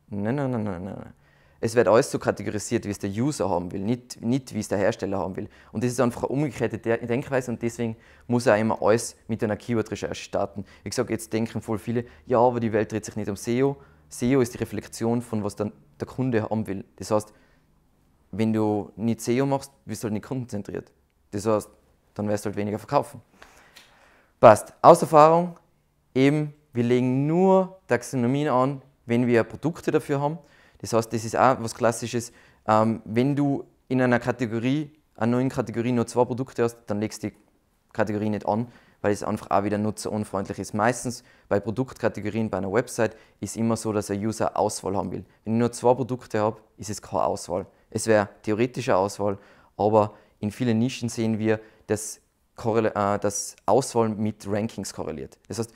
Nein, nein, nein, nein, nein. Es wird alles so kategorisiert, wie es der User haben will, nicht, nicht wie es der Hersteller haben will. Und das ist einfach eine umgekehrte Denkweise und deswegen muss er immer alles mit einer Keyword-Recherche starten. Ich sage, jetzt denken voll viele, ja, aber die Welt dreht sich nicht um SEO. SEO ist die Reflexion von was dann der Kunde haben will. Das heißt, wenn du nicht SEO machst, bist du halt nicht kundenzentriert. Das heißt, dann wirst du halt weniger verkaufen. Passt. Aus Erfahrung, eben, wir legen nur Taxonomien an, wenn wir Produkte dafür haben. Das heißt, das ist auch was Klassisches. Ähm, wenn du in einer Kategorie, einer neuen Kategorie nur zwei Produkte hast, dann legst du die Kategorie nicht an, weil es einfach auch wieder nutzerunfreundlich ist. Meistens bei Produktkategorien bei einer Website ist immer so, dass ein User Auswahl haben will. Wenn ich nur zwei Produkte habe, ist es keine Auswahl. Es wäre theoretische Auswahl, aber in vielen Nischen sehen wir, dass, äh, Auswahl mit Rankings korreliert. Das heißt,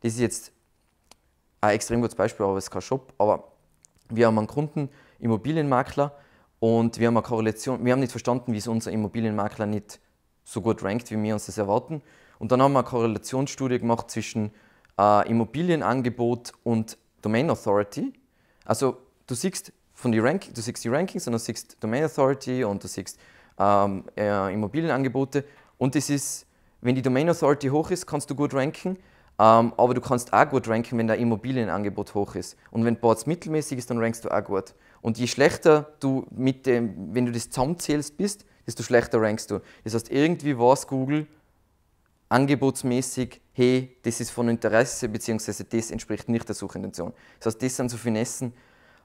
das ist jetzt ein extrem gutes Beispiel, aber es ist kein Shop, aber wir haben einen Kunden, Immobilienmakler, und wir haben eine Korrelation. Wir haben nicht verstanden, wieso unser Immobilienmakler nicht so gut rankt, wie wir uns das erwarten. Und dann haben wir eine Korrelationsstudie gemacht zwischen äh, Immobilienangebot und Domain Authority. Also du siehst von die Rank du siehst die Rankings und du siehst Domain Authority und du siehst ähm, äh, Immobilienangebote. Und das ist, wenn die Domain Authority hoch ist, kannst du gut ranken. Ähm, aber du kannst auch gut ranken, wenn dein Immobilienangebot hoch ist. Und wenn Boards mittelmäßig ist, dann rankst du auch gut. Und je schlechter du mit dem, wenn du das zusammenzählst bist, desto schlechter rankst du. Das heißt, irgendwie weiß Google angebotsmäßig, hey, das ist von Interesse, beziehungsweise das entspricht nicht der Suchintention. Das heißt, das sind so Finessen,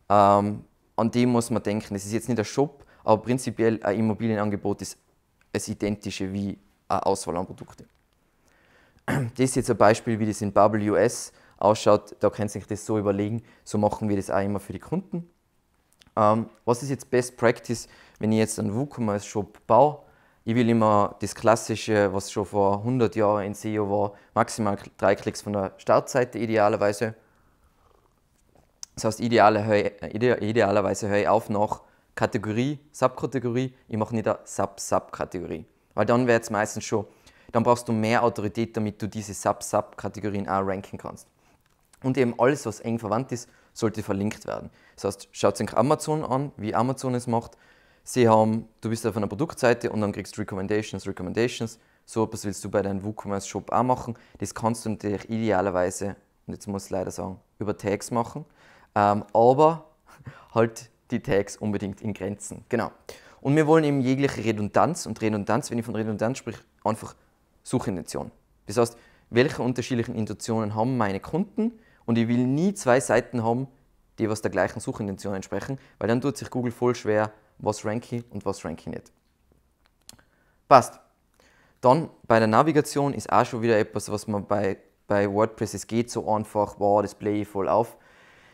ähm, an die muss man denken. Das ist jetzt nicht ein Shop, aber prinzipiell ein Immobilienangebot ist das identische wie eine Auswahl an Produkten. Das ist jetzt ein Beispiel, wie das in Bubble US ausschaut. Da kann sich das so überlegen. So machen wir das auch immer für die Kunden. Ähm, was ist jetzt Best Practice, wenn ich jetzt einen WooCommerce-Shop baue? Ich will immer das Klassische, was schon vor 100 Jahren in SEO war, maximal drei Klicks von der Startseite idealerweise. Das heißt, idealerweise höre ich auf nach Kategorie, Subkategorie. Ich mache nicht eine Sub-Sub-Kategorie. Weil dann wird es meistens schon dann brauchst du mehr Autorität, damit du diese Sub-Sub-Kategorien auch ranken kannst. Und eben alles, was eng verwandt ist, sollte verlinkt werden. Das heißt, schaut sich Amazon an, wie Amazon es macht. Sie haben, du bist auf einer Produktseite und dann kriegst du Recommendations, Recommendations. So etwas willst du bei deinem WooCommerce Shop auch machen. Das kannst du natürlich idealerweise, und jetzt muss ich leider sagen, über Tags machen. Ähm, aber halt die Tags unbedingt in Grenzen. Genau. Und wir wollen eben jegliche Redundanz und Redundanz, wenn ich von Redundanz spreche, einfach Suchintention. Das heißt, welche unterschiedlichen Intentionen haben meine Kunden und ich will nie zwei Seiten haben, die was der gleichen Suchintention entsprechen, weil dann tut sich Google voll schwer, was ranke ich und was ranke ich nicht. Passt. Dann bei der Navigation ist auch schon wieder etwas, was man bei, bei WordPress, es geht so einfach, wow, das play ich voll auf.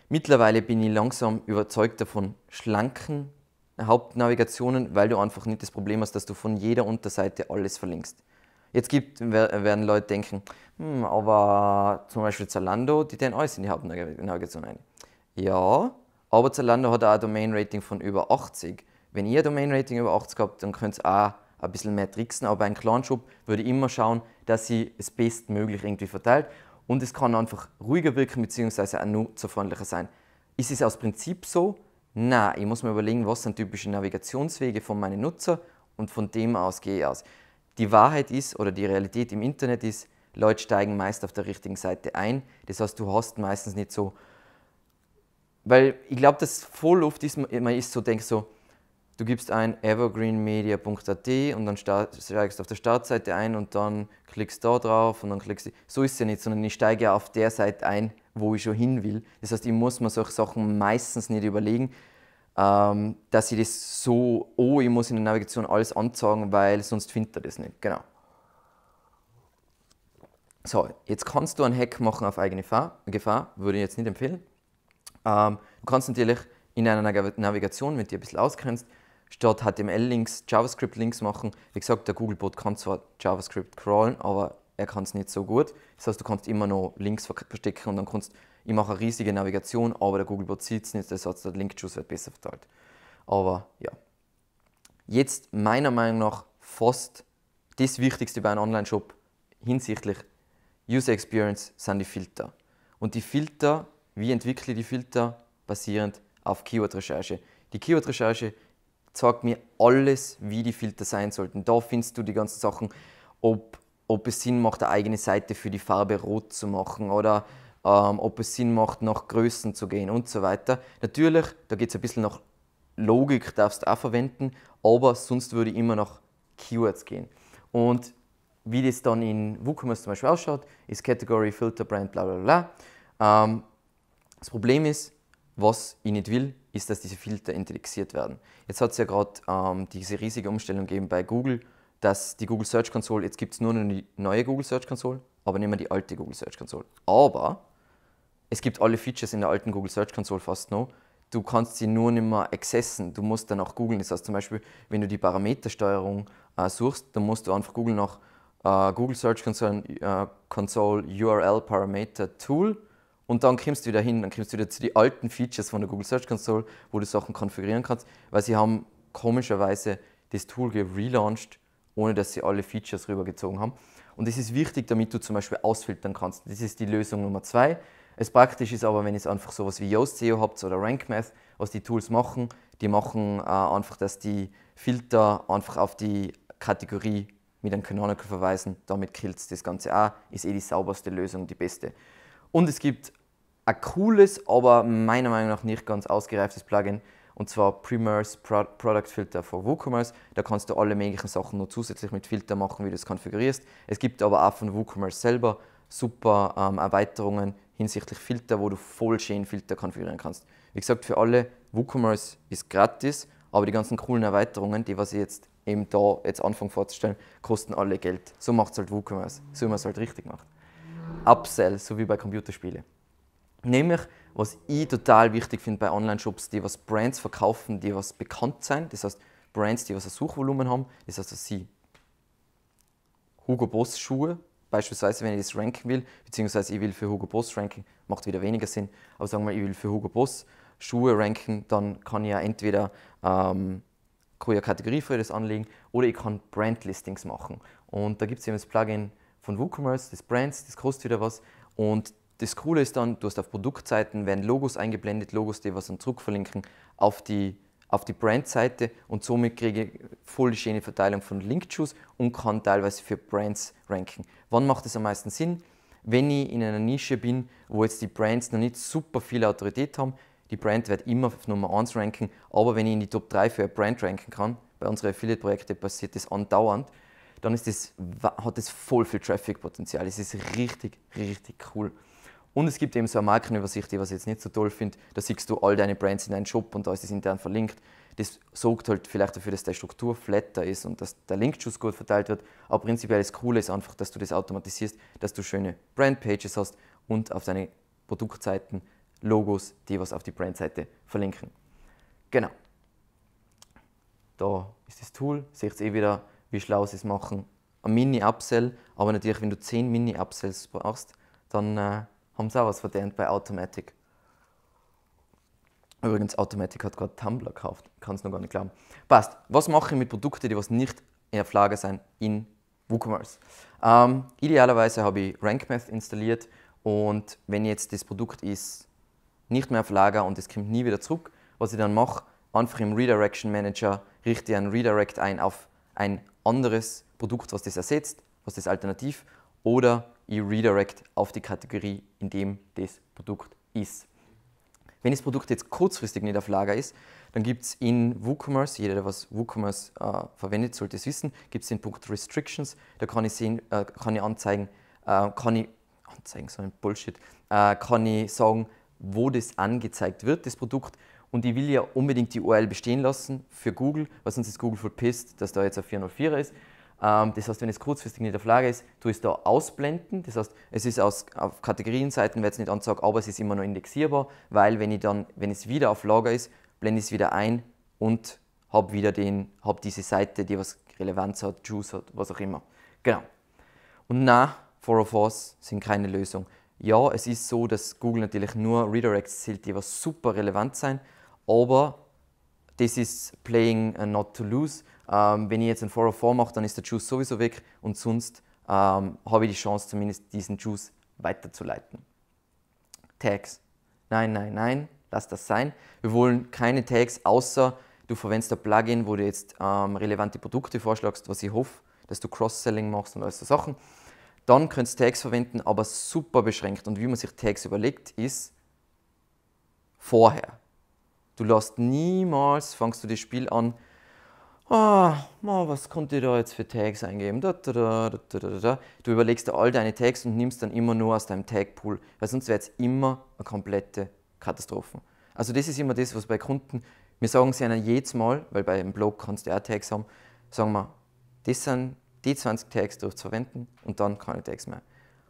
Mittlerweile bin ich langsam überzeugt davon, schlanken Hauptnavigationen, weil du einfach nicht das Problem hast, dass du von jeder Unterseite alles verlinkst. Jetzt gibt, werden Leute denken, hm, aber zum Beispiel Zalando, die tun alles in die Hauptnavigation ein. Ja, aber Zalando hat auch ein Domain-Rating von über 80. Wenn ihr ein Domain-Rating über 80 habt, dann könnt ihr auch ein bisschen mehr tricksen. Aber bei einem kleinen Shop würde immer schauen, dass sie es bestmöglich irgendwie verteilt. Und es kann einfach ruhiger wirken bzw. auch nutzerfreundlicher sein. Ist es aus Prinzip so? Nein, ich muss mir überlegen, was sind typische Navigationswege von meinen Nutzer und von dem aus gehe ich aus. Die Wahrheit ist oder die Realität im Internet ist, Leute steigen meist auf der richtigen Seite ein. Das heißt, du hast meistens nicht so, weil ich glaube, dass voll oft ist, man ist so, denkt so, du gibst ein evergreenmedia.at und dann steigst du auf der Startseite ein und dann klickst da drauf und dann klickst du. So ist es ja nicht, sondern ich steige ja auf der Seite ein, wo ich schon hin will. Das heißt, ich muss mir solche Sachen meistens nicht überlegen, ähm, dass ich das so, oh, ich muss in der Navigation alles anzeigen, weil sonst findet er das nicht. Genau. So, jetzt kannst du einen Hack machen auf eigene Gefahr, würde ich jetzt nicht empfehlen. Ähm, du kannst natürlich in einer Navigation, wenn du ein bisschen auskennst, statt HTML-Links JavaScript-Links machen. Wie gesagt, der Googlebot kann zwar JavaScript crawlen, aber er kann es nicht so gut. Das heißt, du kannst immer noch Links verstecken und dann kannst ich mache eine riesige Navigation, aber der Googlebot sieht es nicht, das heißt, der Link-Juice wird besser verteilt. Aber ja. Jetzt meiner Meinung nach fast das Wichtigste bei einem Online-Shop hinsichtlich User Experience sind die Filter. Und die Filter, wie entwickle ich die Filter? Basierend auf Keyword-Recherche. Die Keyword-Recherche zeigt mir alles, wie die Filter sein sollten. Da findest du die ganzen Sachen, ob, ob es Sinn macht, eine eigene Seite für die Farbe rot zu machen oder ähm, ob es Sinn macht, nach Größen zu gehen und so weiter. Natürlich, da geht es ein bisschen nach Logik, darfst du auch verwenden, aber sonst würde ich immer nach Keywords gehen. Und wie das dann in WooCommerce zum Beispiel ausschaut, ist Category, Filter, Brand, bla bla bla. Ähm, das Problem ist, was ich nicht will, ist, dass diese Filter indexiert werden. Jetzt hat es ja gerade ähm, diese riesige Umstellung gegeben bei Google, dass die Google Search Console, jetzt gibt es nur noch die neue Google Search Console, aber nicht mehr die alte Google Search Console. Aber es gibt alle Features in der alten Google Search Console fast noch. Du kannst sie nur nicht mehr accessen. Du musst dann auch googeln. Das heißt zum Beispiel, wenn du die Parametersteuerung äh, suchst, dann musst du einfach googeln nach äh, Google Search Console, äh, Console URL Parameter Tool und dann kommst du wieder hin, dann kommst du wieder zu den alten Features von der Google Search Console, wo du Sachen konfigurieren kannst, weil sie haben komischerweise das Tool gelauncht, ohne dass sie alle Features rübergezogen haben. Und das ist wichtig, damit du zum Beispiel ausfiltern kannst. Das ist die Lösung Nummer zwei. Es praktisch ist aber, wenn ihr einfach sowas wie Yoast SEO habt oder RankMath, was die Tools machen, die machen äh, einfach, dass die Filter einfach auf die Kategorie mit einem Canonical verweisen. Damit killt das Ganze auch. Ist eh die sauberste Lösung, die beste. Und es gibt ein cooles, aber meiner Meinung nach nicht ganz ausgereiftes Plugin, und zwar Primers Product Filter für WooCommerce. Da kannst du alle möglichen Sachen noch zusätzlich mit Filter machen, wie du es konfigurierst. Es gibt aber auch von WooCommerce selber super ähm, Erweiterungen hinsichtlich Filter, wo du voll schön Filter konfigurieren kannst. Wie gesagt, für alle, WooCommerce ist gratis, aber die ganzen coolen Erweiterungen, die was ich jetzt eben da jetzt anfange vorzustellen, kosten alle Geld. So macht es halt WooCommerce, so wie man es halt richtig macht. Upsell, so wie bei Computerspielen. Nämlich, was ich total wichtig finde bei Online-Shops, die was Brands verkaufen, die was bekannt sind, das heißt Brands, die was ein Suchvolumen haben, das heißt, dass sie Hugo Boss Schuhe, beispielsweise wenn ich das ranken will, beziehungsweise ich will für Hugo Boss ranken, macht wieder weniger Sinn, aber sagen wir, ich will für Hugo Boss Schuhe ranken, dann kann ich ja entweder ähm, Kategorie für das anlegen oder ich kann Brand-Listings machen. Und da gibt es eben das Plugin von WooCommerce, das Brands, das kostet wieder was und das Coole ist dann, du hast auf Produktseiten werden Logos eingeblendet, Logos, die was dann zurückverlinken auf die, auf die Brandseite und somit kriege ich voll schöne Verteilung von Link-Juice und kann teilweise für Brands ranken. Wann macht es am meisten Sinn? Wenn ich in einer Nische bin, wo jetzt die Brands noch nicht super viel Autorität haben, die Brand wird immer auf Nummer 1 ranken, aber wenn ich in die Top 3 für eine Brand ranken kann, bei unseren Affiliate-Projekten passiert das andauernd, dann ist das, hat das voll viel Traffic-Potenzial. Es ist richtig, richtig cool. Und es gibt eben so eine Markenübersicht, die was ich jetzt nicht so toll finde. Da siehst du all deine Brands in einen Shop und da ist es intern verlinkt. Das sorgt halt vielleicht dafür, dass die Struktur flatter ist und dass der Linkschuss gut verteilt wird. Aber prinzipiell das Coole ist einfach, dass du das automatisierst, dass du schöne Brandpages hast und auf deine Produktseiten Logos, die was auf die Brandseite verlinken. Genau. Da ist das Tool, seht ihr eh wieder, wie schlau sie es machen. Ein Mini-Upsell, aber natürlich, wenn du 10 Mini-Upsells brauchst, dann äh, haben sie auch was verdient bei Automatic. Übrigens, Automatic hat gerade Tumblr gekauft. Kann es noch gar nicht glauben. Passt. Was mache ich mit Produkten, die was nicht in der Lage sind in WooCommerce? Ähm, idealerweise habe ich RankMath installiert und wenn jetzt das Produkt ist nicht mehr auf Lager und es kommt nie wieder zurück, was ich dann mache, einfach im Redirection Manager richte ich einen Redirect ein auf ein anderes Produkt, was das ersetzt, was das alternativ oder ich redirect auf die Kategorie, in dem das Produkt ist. Wenn das Produkt jetzt kurzfristig nicht auf Lager ist, dann gibt es in WooCommerce, jeder, der was WooCommerce äh, verwendet, sollte es wissen, gibt es den Punkt Restrictions, da kann ich, sehen, äh, kann ich anzeigen, äh, kann ich, anzeigen, so ein Bullshit, äh, kann ich sagen, wo das angezeigt wird, das Produkt. Und ich will ja unbedingt die URL bestehen lassen für Google, weil sonst ist Google verpisst, dass da jetzt ein 404er ist. Ähm, das heißt, wenn es kurzfristig nicht auf Lager ist, tue ich es da ausblenden. Das heißt, es ist aus, auf Kategorienseiten, wird es nicht anzeigen, aber es ist immer noch indexierbar, weil wenn, ich dann, wenn es wieder auf Lager ist, blende ich es wieder ein und habe wieder den, hab diese Seite, die was Relevanz hat, Juice hat, was auch immer. Genau. Und na, 404s sind keine Lösung. Ja, es ist so, dass Google natürlich nur Redirects zählt, die was super relevant sein, aber das ist playing not to lose. Ähm, wenn ich jetzt ein 404 mache, dann ist der Juice sowieso weg und sonst ähm, habe ich die Chance, zumindest diesen Juice weiterzuleiten. Tags. Nein, nein, nein, lass das sein. Wir wollen keine Tags, außer du verwendest ein Plugin, wo du jetzt ähm, relevante Produkte vorschlagst, was ich hoffe, dass du Cross-Selling machst und all so Sachen. Dann könntest du Tags verwenden, aber super beschränkt. Und wie man sich Tags überlegt, ist vorher. Du lässt niemals, fangst du das Spiel an, ah, was konnte ich da jetzt für Tags eingeben? Da, da, da, du überlegst dir all deine Tags und nimmst dann immer nur aus deinem Tagpool, weil sonst wäre es immer eine komplette Katastrophe. Also das ist immer das, was bei Kunden, wir sagen sie ihnen jedes Mal, weil bei einem Blog kannst du auch Tags haben, sagen wir, das sind die 20 Tags durch zu verwenden und dann keine Tags mehr.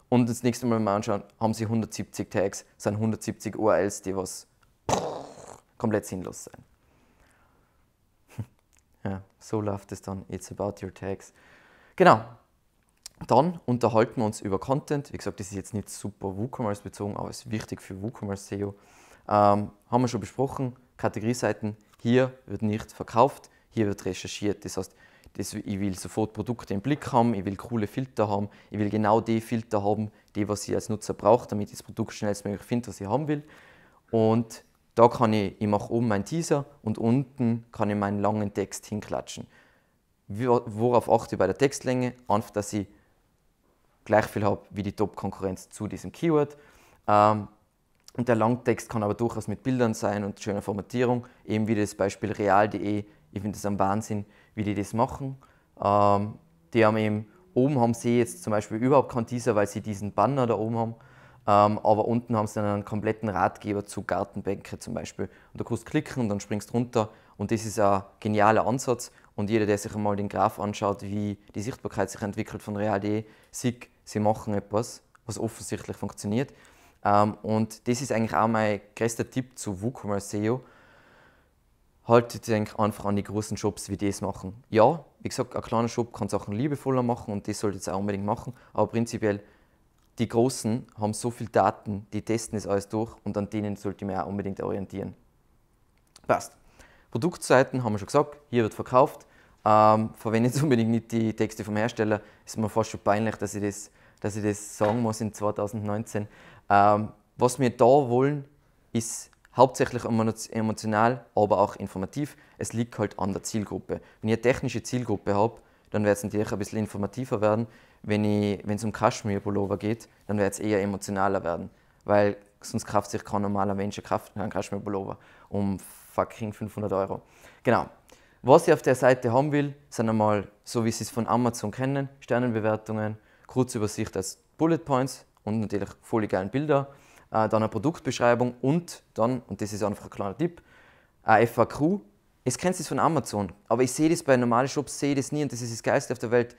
Und das nächste Mal mal anschauen, haben sie 170 Tags, sind 170 URLs, die was komplett sinnlos sein. Ja, so läuft es dann. It's about your tags. Genau. Dann unterhalten wir uns über Content. Wie gesagt, das ist jetzt nicht super WooCommerce bezogen, aber es ist wichtig für WooCommerce SEO. Ähm, haben wir schon besprochen. Kategorieseiten. Hier wird nicht verkauft, hier wird recherchiert. Das heißt, das, ich will sofort Produkte im Blick haben, ich will coole Filter haben, ich will genau die Filter haben, die was ich als Nutzer brauche, damit ich das Produkt schnellstmöglich finde, was ich haben will. Und da kann ich, ich mache oben meinen Teaser und unten kann ich meinen langen Text hinklatschen. Worauf achte ich bei der Textlänge? Einfach, dass ich gleich viel habe wie die Top-Konkurrenz zu diesem Keyword. Ähm, und der Langtext kann aber durchaus mit Bildern sein und schöner Formatierung, eben wie das Beispiel real.de. Ich finde das am Wahnsinn, wie die das machen. Ähm, die haben eben, oben haben sie jetzt zum Beispiel überhaupt keinen Teaser, weil sie diesen Banner da oben haben. Ähm, aber unten haben sie dann einen kompletten Ratgeber zu Gartenbänke zum Beispiel. Und du kannst klicken und dann springst du runter. Und das ist ein genialer Ansatz. Und jeder, der sich einmal den Graph anschaut, wie die Sichtbarkeit sich entwickelt von Real.de, sieht, sie machen etwas, was offensichtlich funktioniert. Ähm, und das ist eigentlich auch mein größter Tipp zu WooCommerce SEO. Haltet einfach an die großen Shops, wie die es machen. Ja, wie gesagt, ein kleiner Shop kann Sachen liebevoller machen und das solltet ihr auch unbedingt machen. Aber prinzipiell die Großen haben so viel Daten, die testen es alles durch und an denen sollte man auch unbedingt orientieren. Passt. Produktseiten haben wir schon gesagt, hier wird verkauft. Ähm, verwendet unbedingt nicht die Texte vom Hersteller. Ist mir fast schon peinlich, dass ich das, dass ich das sagen muss in 2019. Ähm, was wir da wollen, ist hauptsächlich emotional, aber auch informativ. Es liegt halt an der Zielgruppe. Wenn ich eine technische Zielgruppe habe, dann wird es natürlich ein bisschen informativer werden wenn es um Kaschmir-Pullover geht, dann wird es eher emotionaler werden. Weil sonst kauft sich kein normaler Mensch einen Kaschmir-Pullover um fucking 500 Euro. Genau. Was ich auf der Seite haben will, sind einmal, so wie Sie es von Amazon kennen, Sternenbewertungen, Kurzübersicht als Bullet Points und natürlich voll geilen Bilder, äh, dann eine Produktbeschreibung und dann, und das ist einfach ein kleiner Tipp, ein FAQ. Es kennt es von Amazon, aber ich sehe das bei normalen Shops, sehe das nie und das ist das Geilste auf der Welt.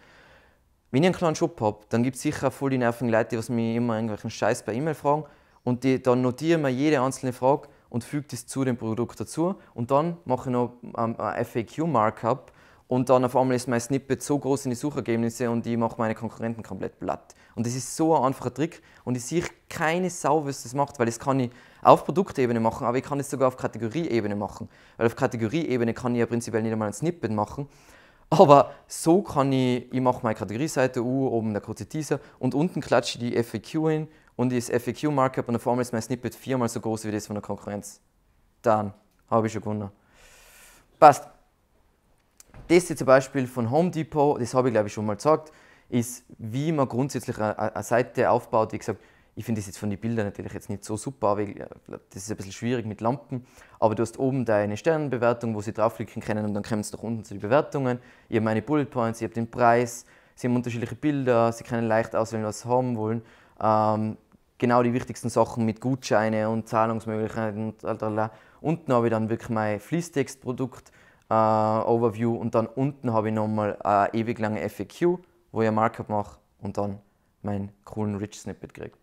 Wenn ich einen kleinen Shop habe, dann gibt es sicher voll die nervigen Leute, die mich immer irgendwelchen Scheiß per E-Mail fragen. Und die, dann notieren wir jede einzelne Frage und füge das zu dem Produkt dazu. Und dann mache ich noch ähm, ein FAQ-Markup und dann auf einmal ist mein Snippet so groß in die Suchergebnisse und ich mache meine Konkurrenten komplett platt. Und das ist so ein einfacher Trick. Und ich sehe keine Sau, was das macht, weil das kann ich auf Produktebene machen, aber ich kann es sogar auf Kategorieebene machen. Weil auf Kategorieebene kann ich ja prinzipiell nicht einmal ein Snippet machen, aber so kann ich, ich mache meine Kategorieseite U, oben der kurze Teaser und unten klatsche ich die FAQ hin und das FAQ-Markup und auf einmal ist mein Snippet viermal so groß wie das von der Konkurrenz. Dann habe ich schon gewonnen. Passt. Das hier zum Beispiel von Home Depot, das habe ich glaube ich schon mal gesagt, ist, wie man grundsätzlich eine Seite aufbaut. Wie gesagt, ich finde das jetzt von den Bildern natürlich jetzt nicht so super, weil das ist ein bisschen schwierig mit Lampen. Aber du hast oben deine Sternenbewertung, wo sie draufklicken können und dann kommen sie nach unten zu den Bewertungen. Ich habe meine Bullet Points, ich habe den Preis, sie haben unterschiedliche Bilder, sie können leicht auswählen, was sie haben wollen. Ähm, genau die wichtigsten Sachen mit Gutscheine und Zahlungsmöglichkeiten und lalala. Unten habe ich dann wirklich mein Fließtextprodukt äh, Overview und dann unten habe ich nochmal eine ewig lange FAQ, wo ich ein Markup mache und dann meinen coolen Rich Snippet kriege.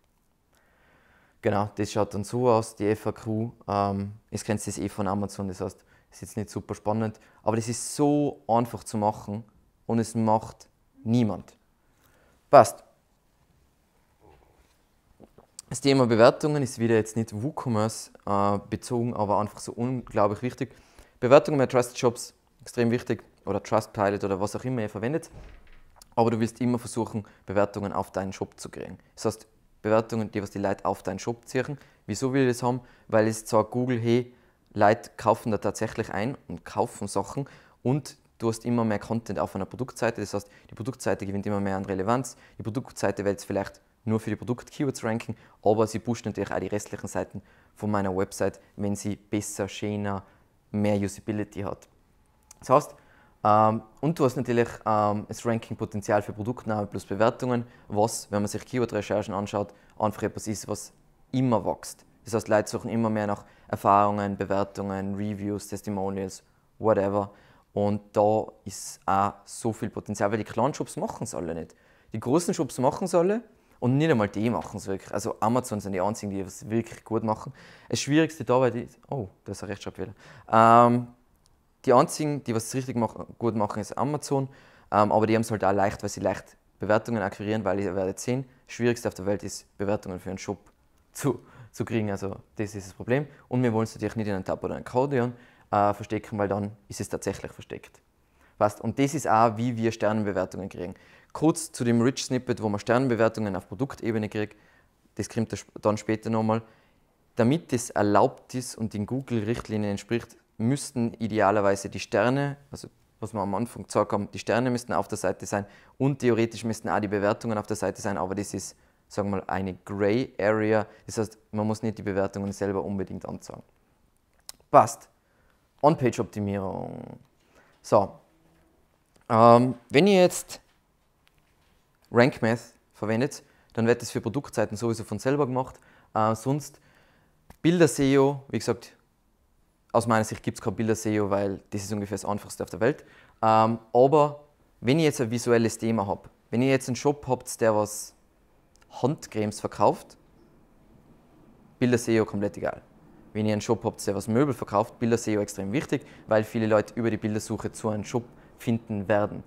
Genau, das schaut dann so aus, die FAQ. Ähm, ich kenne das eh von Amazon, das heißt, das ist jetzt nicht super spannend, aber das ist so einfach zu machen und es macht niemand. Passt. Das Thema Bewertungen ist wieder jetzt nicht WooCommerce äh, bezogen, aber einfach so unglaublich wichtig. Bewertungen bei Trusted Shops, extrem wichtig, oder Trustpilot oder was auch immer ihr verwendet. Aber du willst immer versuchen, Bewertungen auf deinen Shop zu kriegen. Das heißt, Bewertungen, die was die Leute auf deinen Shop ziehen. Wieso will ich das haben? Weil es sagt Google, hey, Leute kaufen da tatsächlich ein und kaufen Sachen und du hast immer mehr Content auf einer Produktseite. Das heißt, die Produktseite gewinnt immer mehr an Relevanz. Die Produktseite wird jetzt vielleicht nur für die Produkt-Keywords ranken, aber sie pusht natürlich auch die restlichen Seiten von meiner Website, wenn sie besser, schöner, mehr Usability hat. Das heißt, ähm, und du hast natürlich ähm, das Ranking-Potenzial für Produktname plus Bewertungen, was, wenn man sich Keyword-Recherchen anschaut, einfach etwas ist, was immer wächst. Das heißt, Leute suchen immer mehr nach Erfahrungen, Bewertungen, Reviews, Testimonials, whatever. Und da ist auch so viel Potenzial, weil die kleinen Shops machen es alle nicht. Die großen Shops machen es alle und nicht einmal die machen es wirklich. Also Amazon sind die einzigen, die es wirklich gut machen. Das Schwierigste dabei ist, oh, da ist ein Rechtschreibfehler. Ähm, die einzigen, die was richtig machen, gut machen, ist Amazon. Ähm, aber die haben es halt auch leicht, weil sie leicht Bewertungen akquirieren, weil ihr werdet sehen, das Schwierigste auf der Welt ist, Bewertungen für einen Shop zu, zu kriegen. Also das ist das Problem. Und wir wollen es natürlich nicht in einen Tab oder einen Accordion äh, verstecken, weil dann ist es tatsächlich versteckt. Passt. Und das ist auch, wie wir Sternenbewertungen kriegen. Kurz zu dem Rich Snippet, wo man Sternenbewertungen auf Produktebene kriegt, das kommt dann später nochmal. Damit das erlaubt ist und den Google-Richtlinien entspricht, müssten idealerweise die Sterne, also was wir am Anfang gesagt haben, die Sterne müssten auf der Seite sein und theoretisch müssten auch die Bewertungen auf der Seite sein, aber das ist, sagen wir mal, eine Gray Area. Das heißt, man muss nicht die Bewertungen selber unbedingt anzeigen. Passt. On-Page-Optimierung. So. Ähm, wenn ihr jetzt RankMath verwendet, dann wird das für Produktseiten sowieso von selber gemacht. Äh, sonst Bilder-SEO, wie gesagt, aus meiner Sicht gibt es kein Bilder-SEO, weil das ist ungefähr das einfachste auf der Welt. Ähm, aber wenn ich jetzt ein visuelles Thema habe, wenn ihr jetzt einen Shop habt, der was Handcremes verkauft, Bilder-SEO komplett egal. Wenn ihr einen Shop habt, der was Möbel verkauft, Bilder-SEO extrem wichtig, weil viele Leute über die Bildersuche zu einem Shop finden werden.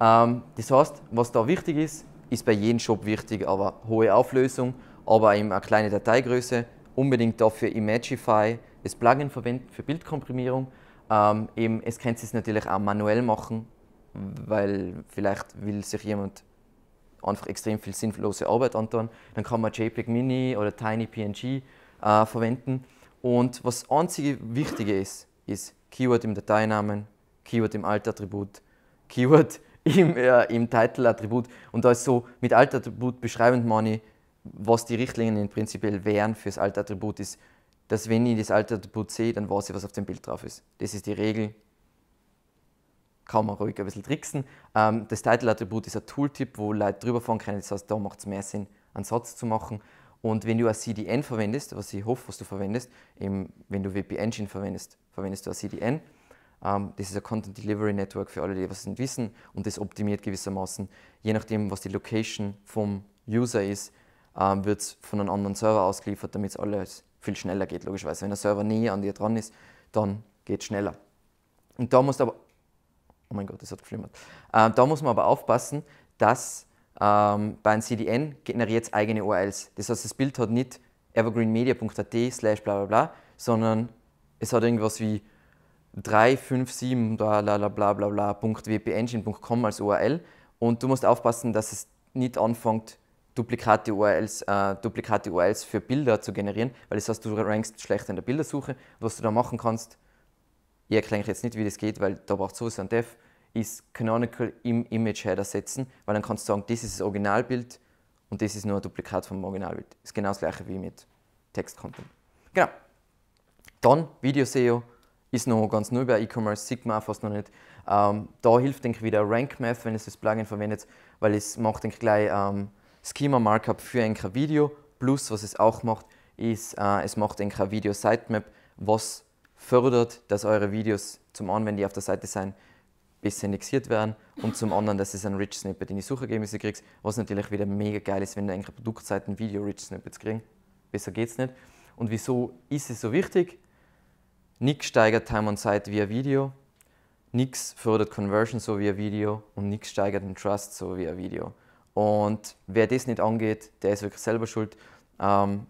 Ähm, das heißt, was da wichtig ist, ist bei jedem Shop wichtig, aber hohe Auflösung, aber eben eine kleine Dateigröße, unbedingt dafür Imagify, das Plugin verwenden für Bildkomprimierung. Ähm, eben, es kann es natürlich auch manuell machen, weil vielleicht will sich jemand einfach extrem viel sinnlose Arbeit antun. Dann kann man JPEG Mini oder Tiny PNG äh, verwenden. Und was einzige Wichtige ist, ist Keyword im Dateinamen, Keyword im Alt-Attribut, Keyword im, äh, im Title-Attribut. Und da ist so, mit Alt-Attribut beschreibend meine was die Richtlinien prinzipiell wären für das Alt-Attribut ist, dass wenn ich das Alt-Attribut sehe, dann weiß ich, was auf dem Bild drauf ist. Das ist die Regel. kann man ruhig ein bisschen tricksen. Ähm, das Title-Attribut ist ein Tooltip, wo Leute drüber fahren können. Das heißt, da macht es mehr Sinn, einen Satz zu machen. Und wenn du ein CDN verwendest, was ich hoffe, was du verwendest, eben, wenn du WP Engine verwendest, verwendest du ein CDN. Ähm, das ist ein Content Delivery Network für alle, die was nicht wissen und das optimiert gewissermaßen, je nachdem, was die Location vom User ist, ähm, wird es von einem anderen Server ausgeliefert, damit es alles viel schneller geht, logischerweise. Wenn der Server näher an dir dran ist, dann geht es schneller. Und da musst du aber, oh mein Gott, das hat geflimmert. Ähm, da muss man aber aufpassen, dass ähm, bei einem CDN generiert es eigene URLs. Das heißt, das Bild hat nicht evergreenmedia.at slash bla bla bla, sondern es hat irgendwas wie 357 bla bla bla bla bla.wpengine.com als URL und du musst aufpassen, dass es nicht anfängt, Duplikate URLs, äh, Duplikate URLs für Bilder zu generieren, weil das heißt, du rankst schlecht in der Bildersuche. Was du da machen kannst, ich erkläre jetzt nicht, wie das geht, weil da braucht sowieso ein Dev, ist Canonical im Image Header setzen, weil dann kannst du sagen, das ist das Originalbild und das ist nur ein Duplikat vom Originalbild. Das ist genau das gleiche wie mit Text-Content. Genau. Dann Video SEO ist noch ganz neu bei E-Commerce, sieht man fast noch nicht. Ähm, da hilft denke ich wieder Rank Math, wenn es das Plugin verwendet, weil es macht denke ich, gleich ähm, Schema Markup für ein Video. Plus, was es auch macht, ist, äh, es macht ein Video Sitemap, was fördert, dass eure Videos zum einen, wenn die auf der Seite sind, besser indexiert werden und zum anderen, dass es ein Rich Snippet in die Suchergebnisse kriegst, was natürlich wieder mega geil ist, wenn du eigentlich Produktseiten Video Rich Snippets kriegst. Besser geht's nicht. Und wieso ist es so wichtig? Nichts steigert Time on Site via Video, nichts fördert Conversion so ein Video und nichts steigert den Trust so ein Video. Und wer das nicht angeht, der ist wirklich selber schuld. Ähm,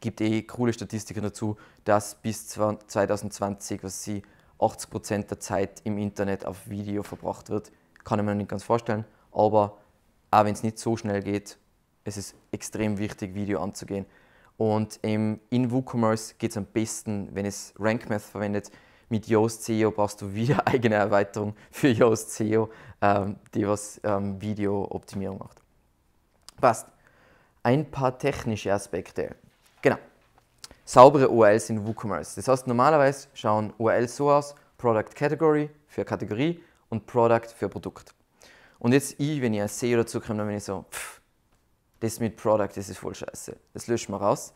gibt eh coole Statistiken dazu, dass bis 2020, was sie 80% der Zeit im Internet auf Video verbracht wird. Kann ich mir nicht ganz vorstellen, aber auch wenn es nicht so schnell geht, es ist extrem wichtig, Video anzugehen. Und im, in WooCommerce geht es am besten, wenn es RankMath verwendet. Mit Yoast SEO brauchst du wieder eigene Erweiterung für Yoast SEO, ähm, die was ähm, Video-Optimierung macht. Passt. Ein paar technische Aspekte. Genau. Saubere URLs in WooCommerce. Das heißt, normalerweise schauen URLs so aus: Product Category für Kategorie und Product für Produkt. Und jetzt ich, wenn ich ein SEO dazu komme, dann bin ich so, pff, das mit Product, das ist voll scheiße. Das löschen wir raus.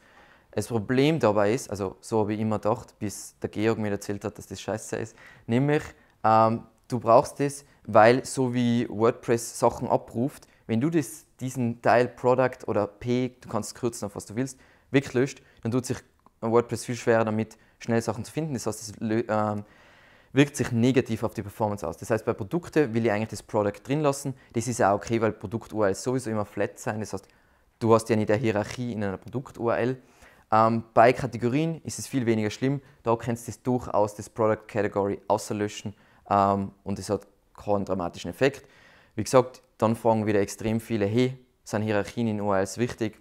Das Problem dabei ist, also so habe ich immer gedacht, bis der Georg mir erzählt hat, dass das scheiße ist, nämlich ähm, du brauchst das, weil so wie WordPress Sachen abruft, wenn du das, diesen Teil Product oder P, du kannst es kürzen auf was du willst, weglöscht, dann tut sich WordPress viel schwerer damit, schnell Sachen zu finden. Das heißt, es ähm, wirkt sich negativ auf die Performance aus. Das heißt, bei Produkten will ich eigentlich das Product drin lassen. Das ist auch okay, weil Produkt-URLs sowieso immer flat sein. Das heißt, du hast ja nicht eine Hierarchie in einer Produkt-URL. Ähm, bei Kategorien ist es viel weniger schlimm. Da kannst du das durchaus das Product Category außerlöschen ähm, und es hat keinen dramatischen Effekt. Wie gesagt, dann fragen wieder extrem viele, hey, sind Hierarchien in URLs wichtig?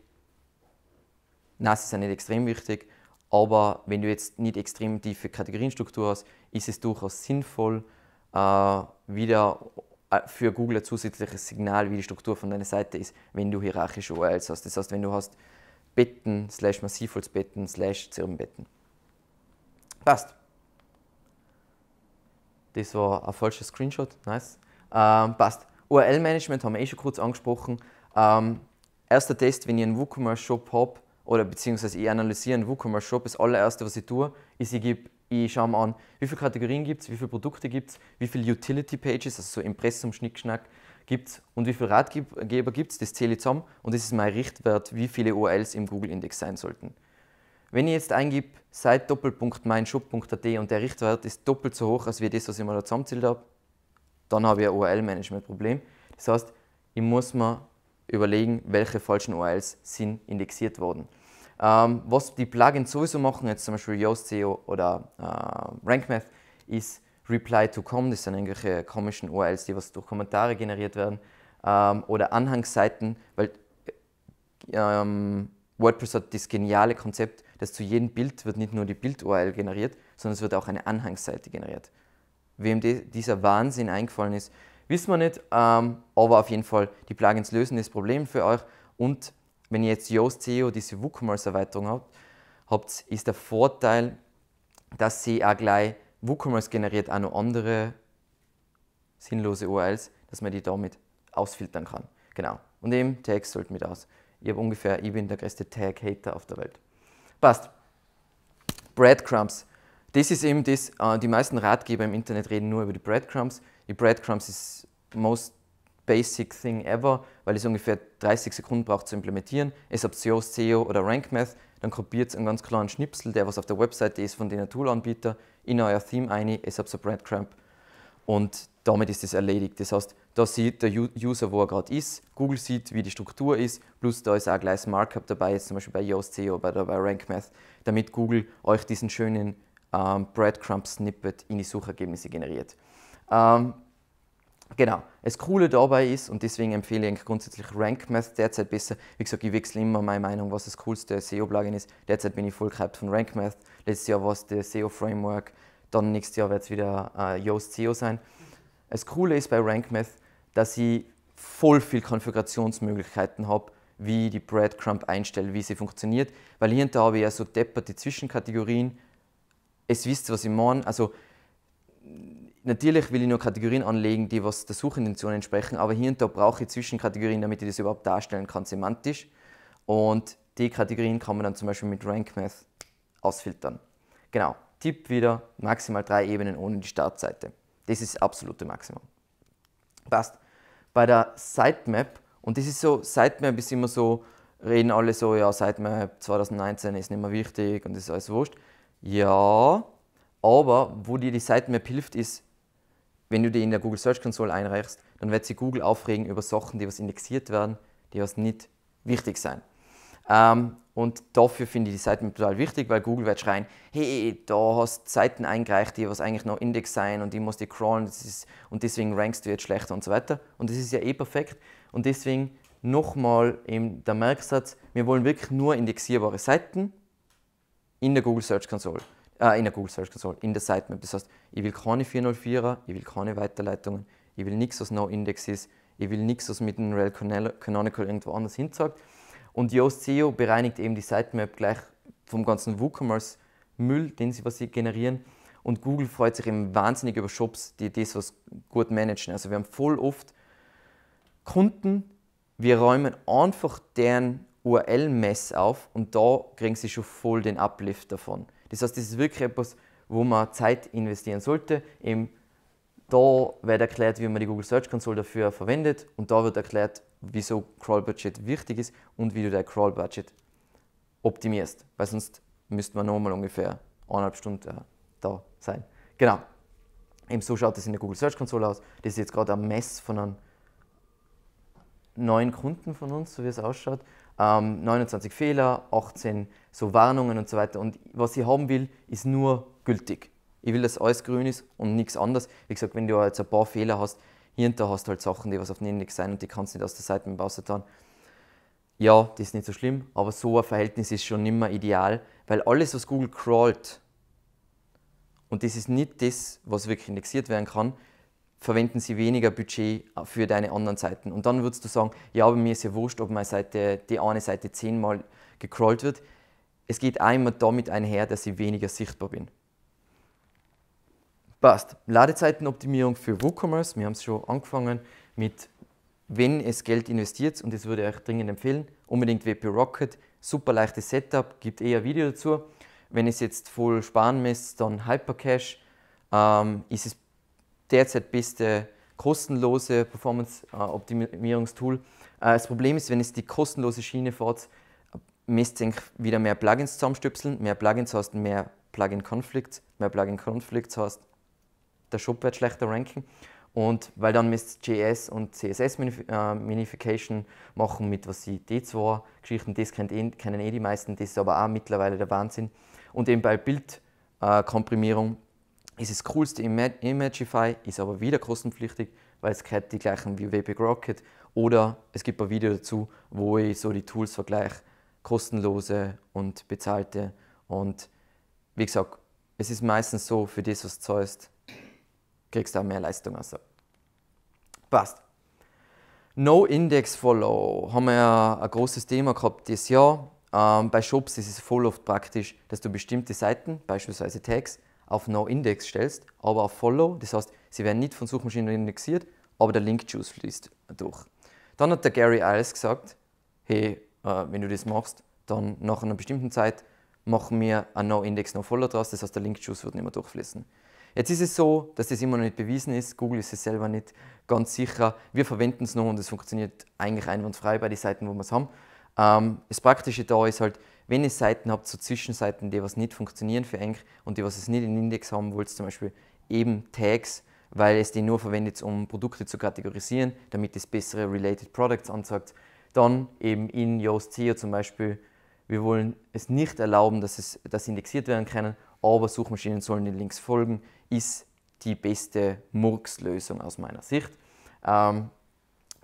Nein, sie sind nicht extrem wichtig, aber wenn du jetzt nicht extrem tiefe Kategorienstruktur hast, ist es durchaus sinnvoll, äh, wieder äh, für Google ein zusätzliches Signal, wie die Struktur von deiner Seite ist, wenn du hierarchische URLs hast. Das heißt, wenn du hast Betten, slash Massivholzbetten, slash Zirbenbetten. Passt. Das war ein falscher Screenshot, nice. Ähm, passt. URL-Management haben wir eh schon kurz angesprochen. Ähm, erster Test, wenn ihr einen WooCommerce-Shop habt, oder beziehungsweise ich analysiere einen WooCommerce Shop. Das allererste, was ich tue, ist, ich, gebe, ich schaue mir an, wie viele Kategorien gibt es, wie viele Produkte gibt es, wie viele Utility Pages, also so Impressum, Schnickschnack gibt es und wie viele Ratgeber gibt es. Das zähle ich zusammen und das ist mein Richtwert, wie viele URLs im Google-Index sein sollten. Wenn ich jetzt eingebe, seit Doppelpunkt meinshop.at und der Richtwert ist doppelt so hoch, als wie das, was ich mal da zusammenzählt habe, dann habe ich ein URL-Management-Problem. Das heißt, ich muss mir überlegen, welche falschen URLs sind indexiert worden. Ähm, was die Plugins sowieso machen, jetzt zum Beispiel Yoast SEO oder äh, RankMath, ist Reply to Com, das sind irgendwelche komischen URLs, die was durch Kommentare generiert werden, ähm, oder Anhangsseiten, weil ähm, WordPress hat das geniale Konzept, dass zu jedem Bild wird nicht nur die Bild-URL generiert, sondern es wird auch eine Anhangsseite generiert. Wem dieser Wahnsinn eingefallen ist, Wissen wir nicht, ähm, aber auf jeden Fall, die Plugins lösen das Problem für euch. Und wenn ihr jetzt Yoast SEO, diese WooCommerce-Erweiterung habt, habt, ist der Vorteil, dass sie auch gleich WooCommerce generiert auch noch andere sinnlose URLs, dass man die damit ausfiltern kann. Genau. Und eben Tags sollten mit aus. Ich habe ungefähr, ich bin der größte Tag-Hater auf der Welt. Passt. Breadcrumbs. Das ist eben das, äh, die meisten Ratgeber im Internet reden nur über die Breadcrumbs. Die Breadcrumbs ist most basic thing ever, weil es ungefähr 30 Sekunden braucht zu implementieren. Es habt Yoast, SEO oder RankMath, dann kopiert es einen ganz klaren Schnipsel, der was auf der Webseite ist von den Toolanbieter, in euer Theme ein, es habt so Breadcrumb und damit ist es erledigt. Das heißt, da sieht der User, wo er gerade ist, Google sieht, wie die Struktur ist, plus da ist auch gleich Markup dabei, jetzt zum Beispiel bei Yoast SEO oder bei RankMath, damit Google euch diesen schönen ähm, Breadcrumb-Snippet in die Suchergebnisse generiert. Ähm, Genau. Das Coole dabei ist, und deswegen empfehle ich grundsätzlich RankMath derzeit besser. Wie gesagt, ich wechsle immer meine Meinung, was das coolste SEO-Plugin ist. Derzeit bin ich voll gehypt von RankMath. Letztes Jahr war es das SEO-Framework. Dann nächstes Jahr wird es wieder äh, Yoast SEO sein. Das Coole ist bei RankMath, dass ich voll viel Konfigurationsmöglichkeiten habe, wie die Breadcrumb einstelle, wie sie funktioniert. Weil hier und da habe ich ja so depperte Zwischenkategorien. Es wisst, was ich meine. Also, Natürlich will ich nur Kategorien anlegen, die was der Suchintention entsprechen, aber hier und da brauche ich Zwischenkategorien, damit ich das überhaupt darstellen kann, semantisch. Und die Kategorien kann man dann zum Beispiel mit RankMath ausfiltern. Genau, Tipp wieder, maximal drei Ebenen ohne die Startseite. Das ist das absolute Maximum. Passt. Bei der Sitemap, und das ist so, Sitemap ist immer so, reden alle so, ja, Sitemap 2019 ist nicht mehr wichtig und das ist alles wurscht. Ja, aber wo dir die Sitemap hilft, ist, wenn du die in der Google Search Console einreichst, dann wird sie Google aufregen über Sachen, die was indexiert werden, die was nicht wichtig sein. Ähm, und dafür finde ich die Seiten total wichtig, weil Google wird schreien, hey, da hast Seiten eingereicht, die was eigentlich noch Index sein und die musst du crawlen ist, und deswegen rankst du jetzt schlechter und so weiter. Und das ist ja eh perfekt. Und deswegen nochmal der Merksatz, wir wollen wirklich nur indexierbare Seiten in der Google Search Console äh, in der Google Search Console, in der Sitemap. Das heißt, ich will keine 404er, ich will keine Weiterleitungen, ich will nichts, was No-Index ist, ich will nichts, was mit einem Rel Canonical irgendwo anders hinzeigt. Und Yoast SEO bereinigt eben die Sitemap gleich vom ganzen WooCommerce-Müll, den sie, was sie generieren. Und Google freut sich eben wahnsinnig über Shops, die das was gut managen. Also wir haben voll oft Kunden, wir räumen einfach deren URL-Mess auf und da kriegen sie schon voll den Uplift davon. Das heißt, das ist wirklich etwas, wo man Zeit investieren sollte. Eben da wird erklärt, wie man die Google Search Console dafür verwendet und da wird erklärt, wieso Crawl Budget wichtig ist und wie du dein Crawl Budget optimierst, weil sonst müsste man nochmal ungefähr eineinhalb Stunden äh, da sein. Genau. Eben so schaut es in der Google Search Console aus. Das ist jetzt gerade ein Mess von einem neuen Kunden von uns, so wie es ausschaut ähm, 29 Fehler, 18 so Warnungen und so weiter. Und was ich haben will, ist nur gültig. Ich will, dass alles grün ist und nichts anderes. Wie gesagt, wenn du jetzt ein paar Fehler hast, hier und da hast du halt Sachen, die was auf den Index sein und die kannst du nicht aus der Seite rausgetan. Ja, das ist nicht so schlimm, aber so ein Verhältnis ist schon mehr ideal, weil alles, was Google crawlt, und das ist nicht das, was wirklich indexiert werden kann, verwenden sie weniger Budget für deine anderen Seiten. Und dann würdest du sagen, ja, aber mir ist ja wurscht, ob meine Seite, die eine Seite zehnmal gecrawlt wird. Es geht einmal damit einher, dass ich weniger sichtbar bin. Passt. Ladezeitenoptimierung für WooCommerce. Wir haben es schon angefangen mit, wenn es Geld investiert, und das würde ich euch dringend empfehlen, unbedingt WP Rocket. Super leichtes Setup, gibt eher ein Video dazu. Wenn es jetzt voll sparen müsst, dann Hypercache. Ähm, ist es derzeit beste kostenlose Performance-Optimierungstool. Äh, das Problem ist, wenn es die kostenlose Schiene fährt, müsst ihr wieder mehr Plugins zusammenstöpseln. Mehr Plugins heißt mehr Plugin-Conflicts. Mehr Plugin-Conflicts heißt, der Shop wird schlechter ranken. Und weil dann müsst JS und CSS-Minification äh, machen mit was sie D2-Geschichten, das eh, kennen eh die meisten, das ist aber auch mittlerweile der Wahnsinn. Und eben bei Bildkomprimierung ist das coolste Imagify, ist aber wieder kostenpflichtig, weil es gehört die gleichen wie WP Rocket. Oder es gibt ein Video dazu, wo ich so die Tools vergleiche, kostenlose und bezahlte. Und wie gesagt, es ist meistens so, für das, was du zahlst, kriegst du auch mehr Leistung. Also. Passt. No Index Follow haben wir ja ein großes Thema gehabt dieses Jahr. Ähm, bei Shops ist es voll oft praktisch, dass du bestimmte Seiten, beispielsweise Tags, auf No-Index stellst, aber auf Follow. Das heißt, sie werden nicht von Suchmaschinen indexiert, aber der Link-Juice fließt durch. Dann hat der Gary Iles gesagt, hey, äh, wenn du das machst, dann nach einer bestimmten Zeit machen wir ein No-Index, No-Follow draus, das heißt, der Link-Juice wird nicht mehr durchfließen. Jetzt ist es so, dass das immer noch nicht bewiesen ist. Google ist es selber nicht ganz sicher. Wir verwenden es noch und es funktioniert eigentlich einwandfrei bei den Seiten, wo wir es haben. Ähm, das Praktische da ist halt, wenn ihr Seiten habt, so Zwischenseiten, die was nicht funktionieren für eng und die was es nicht in Index haben wollt, zum Beispiel eben Tags, weil es die nur verwendet, um Produkte zu kategorisieren, damit es bessere Related Products anzeigt. Dann eben in Yoast SEO zum Beispiel, wir wollen es nicht erlauben, dass es dass indexiert werden kann, aber Suchmaschinen sollen den Links folgen, ist die beste Murks-Lösung aus meiner Sicht. Ähm,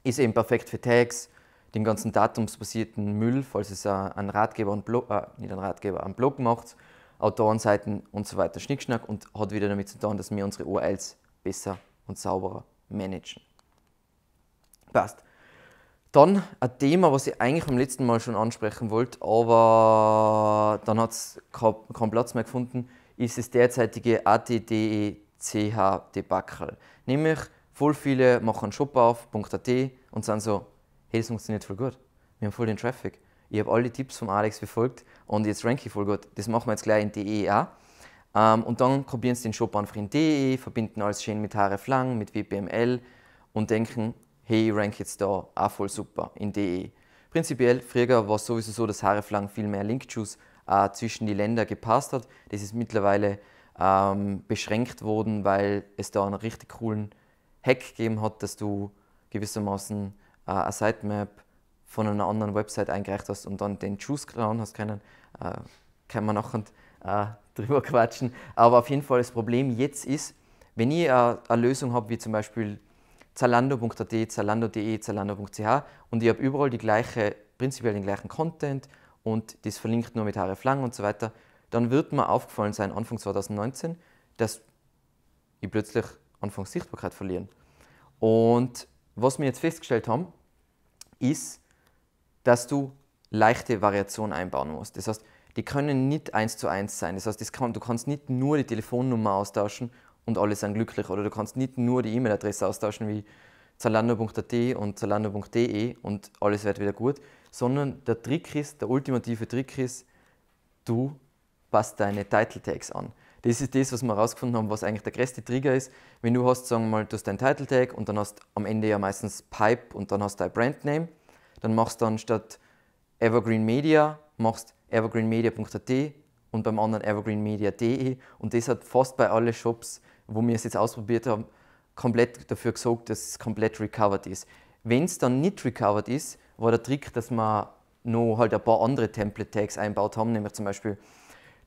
ist eben perfekt für Tags, den ganzen datumsbasierten Müll, falls es ein Ratgeber, einen Blog, äh, nicht ein Ratgeber, einen Blog macht, Autorenseiten und so weiter, Schnickschnack und hat wieder damit zu tun, dass wir unsere URLs besser und sauberer managen. Passt. Dann ein Thema, was ich eigentlich beim letzten Mal schon ansprechen wollte, aber dann hat es keinen Platz mehr gefunden, ist das derzeitige ATDECH-Debakel. Nämlich, voll viele machen einen Shop auf, .at und sind so, hey, das funktioniert voll gut. Wir haben voll den Traffic. Ich habe alle Tipps von Alex befolgt und jetzt ranke ich voll gut. Das machen wir jetzt gleich in DE auch. Ähm, und dann probieren sie den Shop einfach in DE, verbinden alles schön mit hreflang, mit WPML und denken, hey, ich rank jetzt da auch voll super in DE. Prinzipiell, früher war es sowieso so, dass hreflang viel mehr Link-Juice äh, zwischen die Länder gepasst hat. Das ist mittlerweile ähm, beschränkt worden, weil es da einen richtig coolen Hack gegeben hat, dass du gewissermaßen äh, eine Sitemap von einer anderen Website eingereicht hast und dann den Juice gehauen hast können. Äh, kann man nachher äh, drüber quatschen. Aber auf jeden Fall das Problem jetzt ist, wenn ich äh, eine Lösung habe, wie zum Beispiel zalando.at, zalando.de, zalando.ch und ich habe überall die gleiche, prinzipiell den gleichen Content und das verlinkt nur mit hreflang und so weiter, dann wird mir aufgefallen sein, Anfang 2019, dass ich plötzlich Anfangs Sichtbarkeit verlieren. Und was wir jetzt festgestellt haben, ist, dass du leichte Variationen einbauen musst. Das heißt, die können nicht eins zu eins sein. Das heißt, kann, du kannst nicht nur die Telefonnummer austauschen und alle sind glücklich. Oder du kannst nicht nur die E-Mail-Adresse austauschen wie zalando.at und zalando.de und alles wird wieder gut, sondern der Trick ist, der ultimative Trick ist, du passt deine Title Tags an. Das ist das, was wir herausgefunden haben, was eigentlich der größte Trigger ist. Wenn du hast, sagen wir mal, du hast deinen Title Tag und dann hast am Ende ja meistens Pipe und dann hast du dein Brand Name, dann machst du dann statt Evergreen Media, machst evergreenmedia.at und beim anderen evergreenmedia.de und das hat fast bei allen Shops, wo wir es jetzt ausprobiert haben, komplett dafür gesorgt, dass es komplett recovered ist. Wenn es dann nicht recovered ist, war der Trick, dass wir noch halt ein paar andere Template-Tags einbaut haben, nämlich zum Beispiel,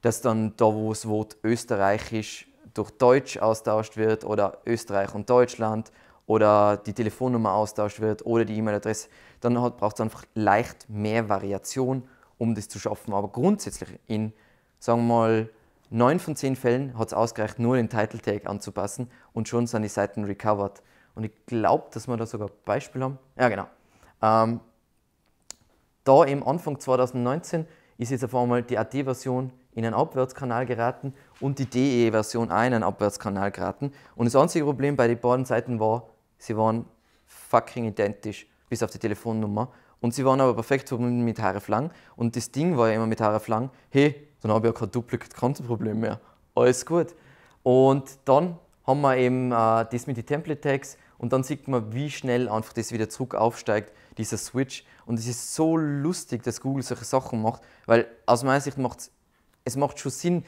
dass dann da, wo das Wort Österreichisch durch Deutsch austauscht wird oder Österreich und Deutschland oder die Telefonnummer austauscht wird oder die E-Mail-Adresse, dann braucht es einfach leicht mehr Variation, um das zu schaffen. Aber grundsätzlich in, sagen wir mal, neun von zehn Fällen hat es ausgereicht, nur den Title Tag anzupassen und schon sind die Seiten recovered. Und ich glaube, dass wir da sogar ein Beispiel haben. Ja, genau. Ähm, da im Anfang 2019 ist jetzt auf einmal die AT-Version in einen Abwärtskanal geraten und die DE-Version auch in einen Abwärtskanal geraten. Und das einzige Problem bei den beiden Seiten war, sie waren fucking identisch, bis auf die Telefonnummer. Und sie waren aber perfekt verbunden mit hreflang. Und das Ding war ja immer mit hreflang, hey, dann habe ich ja kein Duplicate-Kontoproblem mehr. Alles gut. Und dann haben wir eben äh, das mit den Template-Tags und dann sieht man, wie schnell einfach das wieder zurück aufsteigt, dieser Switch. Und es ist so lustig, dass Google solche Sachen macht, weil aus meiner Sicht macht es, es macht schon Sinn,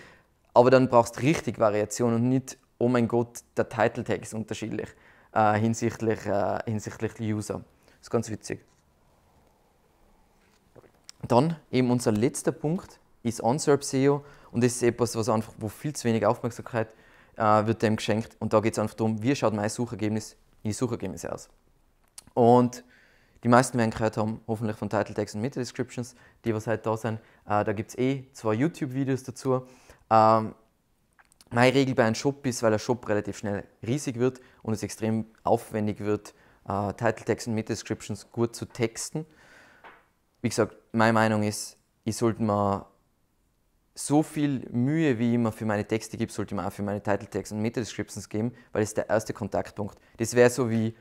aber dann brauchst du richtig Variation und nicht, oh mein Gott, der Title Tag ist unterschiedlich äh, hinsichtlich, äh, hinsichtlich User. Das ist ganz witzig. Dann eben unser letzter Punkt ist OnServe SEO und das ist etwas, was einfach, wo viel zu wenig Aufmerksamkeit äh, wird dem geschenkt und da geht es einfach darum, wie schaut mein Suchergebnis in die Suchergebnisse aus. Und die meisten werden gehört haben, hoffentlich von Title Tags und Meta Descriptions, die was halt da sind. Äh, da gibt es eh zwei YouTube-Videos dazu. Ähm, meine Regel bei einem Shop ist, weil ein Shop relativ schnell riesig wird und es extrem aufwendig wird, äh, Title Tags und Meta Descriptions gut zu texten. Wie gesagt, meine Meinung ist, ich sollte mal so viel Mühe, wie ich immer für meine Texte gebe, sollte ich mir auch für meine Title Tags und Meta Descriptions geben, weil das ist der erste Kontaktpunkt. Das wäre so wie,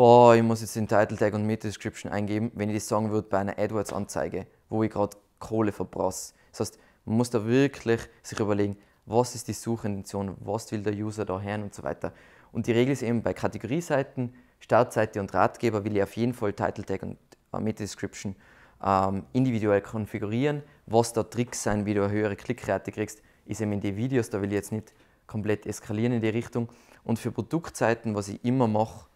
boah, ich muss jetzt den Title Tag und Meta Description eingeben, wenn ich das sagen würde bei einer AdWords-Anzeige, wo ich gerade Kohle verbrasse. Das heißt, man muss da wirklich sich überlegen, was ist die Suchintention, was will der User da hören und so weiter. Und die Regel ist eben bei Kategorieseiten, Startseite und Ratgeber will ich auf jeden Fall Title Tag und Meta Description ähm, individuell konfigurieren. Was da Tricks sein, wie du eine höhere Klickrate kriegst, ist eben in den Videos. Da will ich jetzt nicht komplett eskalieren in die Richtung. Und für Produktseiten, was ich immer mache,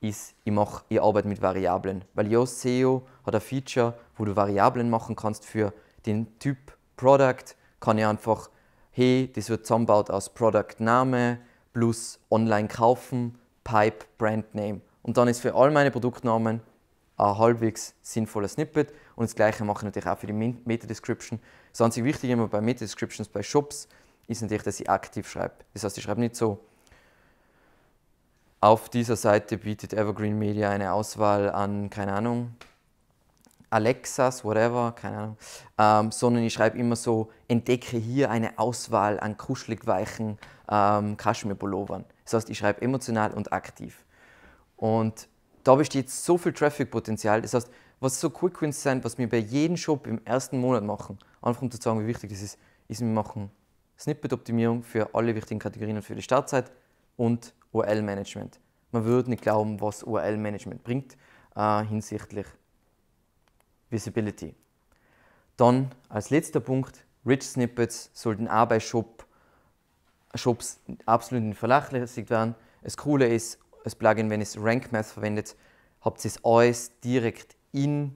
ist, ich, mach, ich arbeite mit Variablen. Weil Yoast SEO hat ein Feature, wo du Variablen machen kannst für den Typ Product. Kann ich einfach, hey, das wird zusammengebaut aus Product Name plus Online kaufen, Pipe, Brand Name. Und dann ist für all meine Produktnamen ein halbwegs sinnvoller Snippet. Und das gleiche mache ich natürlich auch für die Meta-Description. Das einzige Wichtige immer bei Meta-Descriptions bei Shops ist natürlich, dass ich aktiv schreibe. Das heißt, ich schreibe nicht so, auf dieser Seite bietet Evergreen Media eine Auswahl an, keine Ahnung, Alexas, whatever, keine Ahnung, ähm, sondern ich schreibe immer so, entdecke hier eine Auswahl an kuschelig weichen ähm, Kaschmir-Pullovern. Das heißt, ich schreibe emotional und aktiv. Und da besteht so viel Traffic-Potenzial. Das heißt, was so Quick Wins sind, was wir bei jedem Shop im ersten Monat machen, einfach um zu sagen, wie wichtig das ist, ist, wir machen Snippet-Optimierung für alle wichtigen Kategorien und für die Startzeit und URL-Management. Man würde nicht glauben, was URL-Management bringt äh, hinsichtlich Visibility. Dann als letzter Punkt, Rich Snippets sollten auch bei Shop, Shops absolut nicht vernachlässigt werden. Das Coole ist, das Plugin, wenn es Rank Math verwendet, habt ihr es alles direkt in,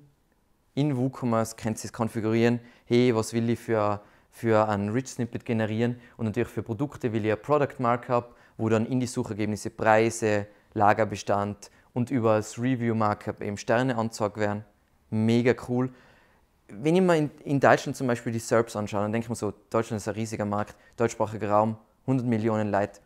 in WooCommerce, könnt ihr es konfigurieren. Hey, was will ich für, für ein Rich Snippet generieren? Und natürlich für Produkte will ich ein Product Markup, wo dann in die Suchergebnisse Preise, Lagerbestand und über das Review Markup eben Sterne angezeigt werden. Mega cool. Wenn ich mir in, in Deutschland zum Beispiel die SERPs anschaue, dann denke ich mir so, Deutschland ist ein riesiger Markt, deutschsprachiger Raum, 100 Millionen Leute.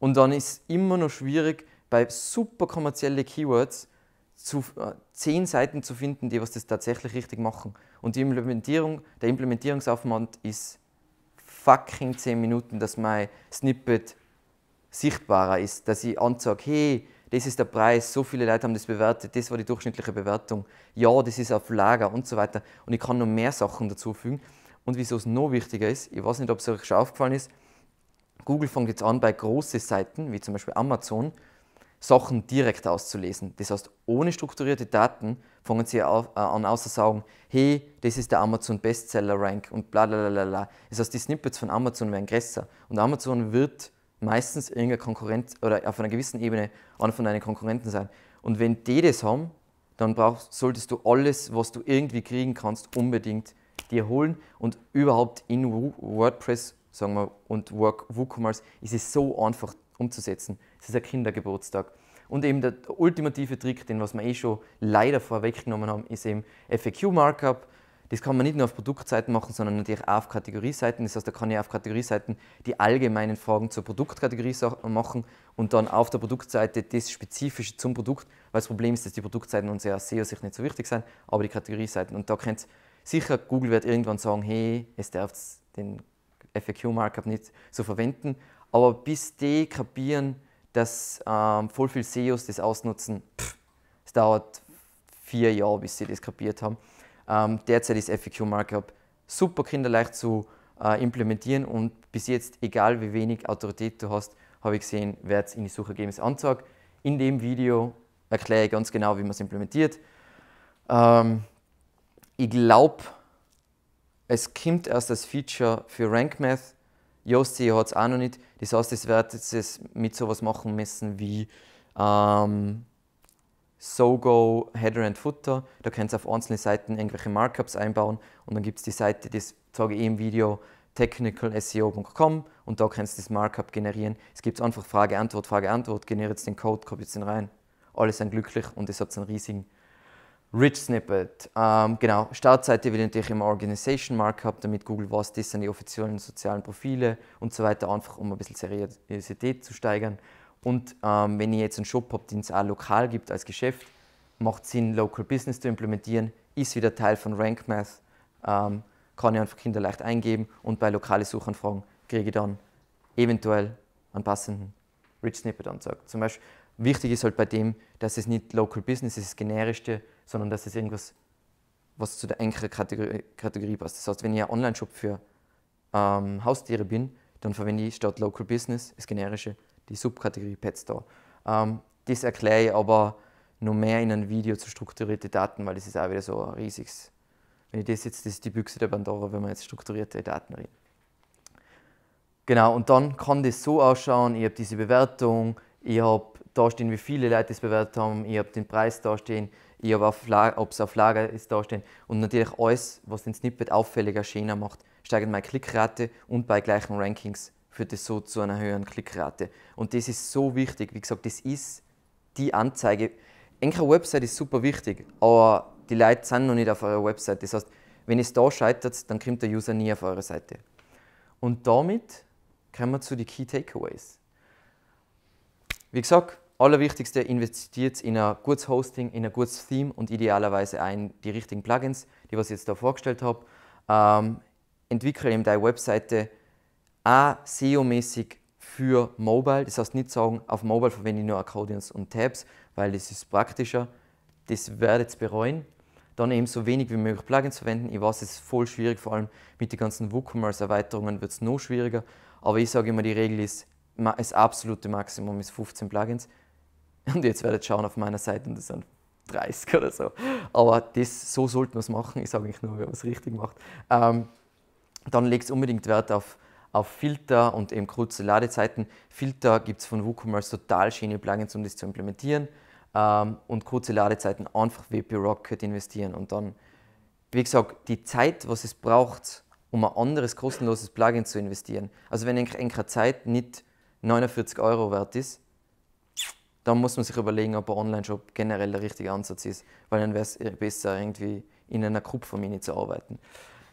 Und dann ist es immer noch schwierig, bei super kommerziellen Keywords zu, äh, zehn Seiten zu finden, die was das tatsächlich richtig machen. Und die Implementierung, der Implementierungsaufwand ist fucking zehn Minuten, dass mein Snippet sichtbarer ist, dass ich anzeige, hey, das ist der Preis, so viele Leute haben das bewertet, das war die durchschnittliche Bewertung, ja, das ist auf Lager und so weiter. Und ich kann noch mehr Sachen dazufügen. Und wieso es noch wichtiger ist, ich weiß nicht, ob es euch schon aufgefallen ist, Google fängt jetzt an bei großen Seiten, wie zum Beispiel Amazon, Sachen direkt auszulesen. Das heißt, ohne strukturierte Daten fangen sie auf, äh, an auszusagen, hey, das ist der Amazon Bestseller Rank und bla bla bla bla. Das heißt, die Snippets von Amazon werden größer. Und Amazon wird meistens irgendein Konkurrent oder auf einer gewissen Ebene einer von deinen Konkurrenten sein. Und wenn die das haben, dann brauchst, solltest du alles, was du irgendwie kriegen kannst, unbedingt dir holen. Und überhaupt in WordPress sagen wir, und WooCommerce ist es so einfach umzusetzen. Es ist ein Kindergeburtstag. Und eben der ultimative Trick, den was wir eh schon leider vorweggenommen haben, ist eben FAQ-Markup. Das kann man nicht nur auf Produktseiten machen, sondern natürlich auch auf Kategorieseiten. Das heißt, da kann ich auf Kategorieseiten die allgemeinen Fragen zur Produktkategorie machen und dann auf der Produktseite das Spezifische zum Produkt, weil das Problem ist, dass die Produktseiten unserer SEO-Sicht nicht so wichtig sind, aber die Kategorieseiten. Und da könnt sicher, Google wird irgendwann sagen, hey, es darf den FAQ-Markup nicht so verwenden, aber bis die kapieren, dass ähm, voll viele SEOs das ausnutzen, es dauert vier Jahre, bis sie das kapiert haben. Ähm, derzeit ist FAQ Markup super kinderleicht zu äh, implementieren und bis jetzt, egal wie wenig Autorität du hast, habe ich gesehen, wer es in die Suchergebnisse anzeigt. In dem Video erkläre ich ganz genau, wie man es implementiert. Ähm, ich glaube, es kommt erst das Feature für RankMath Yoast SEO hat es auch noch nicht. Das heißt, es wird jetzt mit sowas machen müssen wie ähm, Sogo, Header and Footer. Da könnt ihr auf einzelne Seiten irgendwelche Markups einbauen und dann gibt es die Seite, das zeige ich eh im Video, technicalseo.com und da kannst du das Markup generieren. Es gibt einfach Frage, Antwort, Frage, Antwort, generiert den Code, kopiert den rein. Alle sind glücklich und es hat einen riesigen Rich Snippet. Ähm, genau, Startseite will natürlich im Organization Markup, damit Google weiß, das sind die offiziellen sozialen Profile und so weiter, einfach um ein bisschen Seriosität zu steigern. Und ähm, wenn ihr jetzt einen Shop habt, den es auch lokal gibt als Geschäft, macht Sinn, Local Business zu implementieren, ist wieder Teil von RankMath. Ähm, kann ich einfach Kinder leicht eingeben und bei lokalen Suchanfragen kriege ich dann eventuell einen passenden Rich Snippet anzeigt. Zum Beispiel, wichtig ist halt bei dem, dass es nicht Local Business ist, das generischste, sondern dass es irgendwas, was zu der engeren Kategorie, Kategorie passt. Das heißt, wenn ich ein Online-Shop für ähm, Haustiere bin, dann verwende ich statt Local Business, das generische, die Subkategorie Pet Store. Ähm, das erkläre ich aber noch mehr in einem Video zu strukturierte Daten, weil das ist auch wieder so ein riesiges. Wenn ich das jetzt, das ist die Büchse der Pandora, wenn man jetzt strukturierte Daten redet. Genau, und dann kann das so ausschauen, ich habe diese Bewertung, ich habe da stehen, wie viele Leute es bewertet haben, ich habe den Preis da stehen, ich habe, ob es auf Lager ist, da stehen. Und natürlich alles, was den Snippet auffälliger, schöner macht, steigert meine Klickrate und bei gleichen Rankings führt es so zu einer höheren Klickrate. Und das ist so wichtig. Wie gesagt, das ist die Anzeige. Eine Website ist super wichtig, aber die Leute sind noch nicht auf eurer Website. Das heißt, wenn es da scheitert, dann kommt der User nie auf eure Seite. Und damit kommen wir zu den Key Takeaways. Wie gesagt, allerwichtigste, investiert in ein gutes Hosting, in ein gutes Theme und idealerweise ein die richtigen Plugins, die was ich jetzt da vorgestellt habe. Ähm, entwickle eben deine Webseite auch SEO-mäßig für Mobile. Das heißt nicht sagen, auf Mobile verwende ich nur Accordions und Tabs, weil das ist praktischer. Das werdet ihr bereuen. Dann eben so wenig wie möglich Plugins verwenden. Ich weiß, es ist voll schwierig, vor allem mit den ganzen WooCommerce-Erweiterungen wird es noch schwieriger. Aber ich sage immer, die Regel ist, das absolute Maximum ist 15 Plugins. Und jetzt werdet ihr schauen auf meiner Seite und das sind 30 oder so. Aber das, so sollte man es machen. Ich sage eigentlich nur, wenn man es richtig macht. Ähm, dann legt unbedingt Wert auf, auf Filter und eben kurze Ladezeiten. Filter gibt es von WooCommerce total schöne Plugins, um das zu implementieren. Ähm, und kurze Ladezeiten einfach WP Rocket investieren. Und dann, wie gesagt, die Zeit, was es braucht, um ein anderes kostenloses Plugin zu investieren. Also wenn eine Zeit nicht 49 Euro wert ist, dann muss man sich überlegen, ob ein Online-Shop generell der richtige Ansatz ist, weil dann wäre es besser, irgendwie in einer Kupfermine zu arbeiten.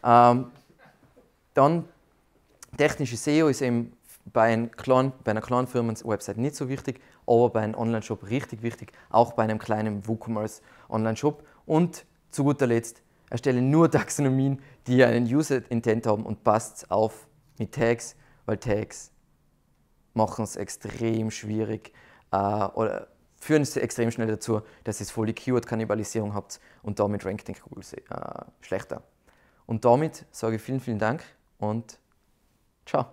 Ähm, dann technische SEO ist eben bei, einem kleinen, bei einer kleinen Firmen-Website nicht so wichtig, aber bei einem Online-Shop richtig wichtig, auch bei einem kleinen WooCommerce Online-Shop. Und zu guter Letzt, erstelle nur Taxonomien, die einen User-Intent haben und passt auf mit Tags, weil Tags machen es extrem schwierig äh, oder führen es extrem schnell dazu, dass ihr voll die Keyword-Kannibalisierung habt und damit rankt den Google äh, schlechter. Und damit sage ich vielen, vielen Dank und ciao.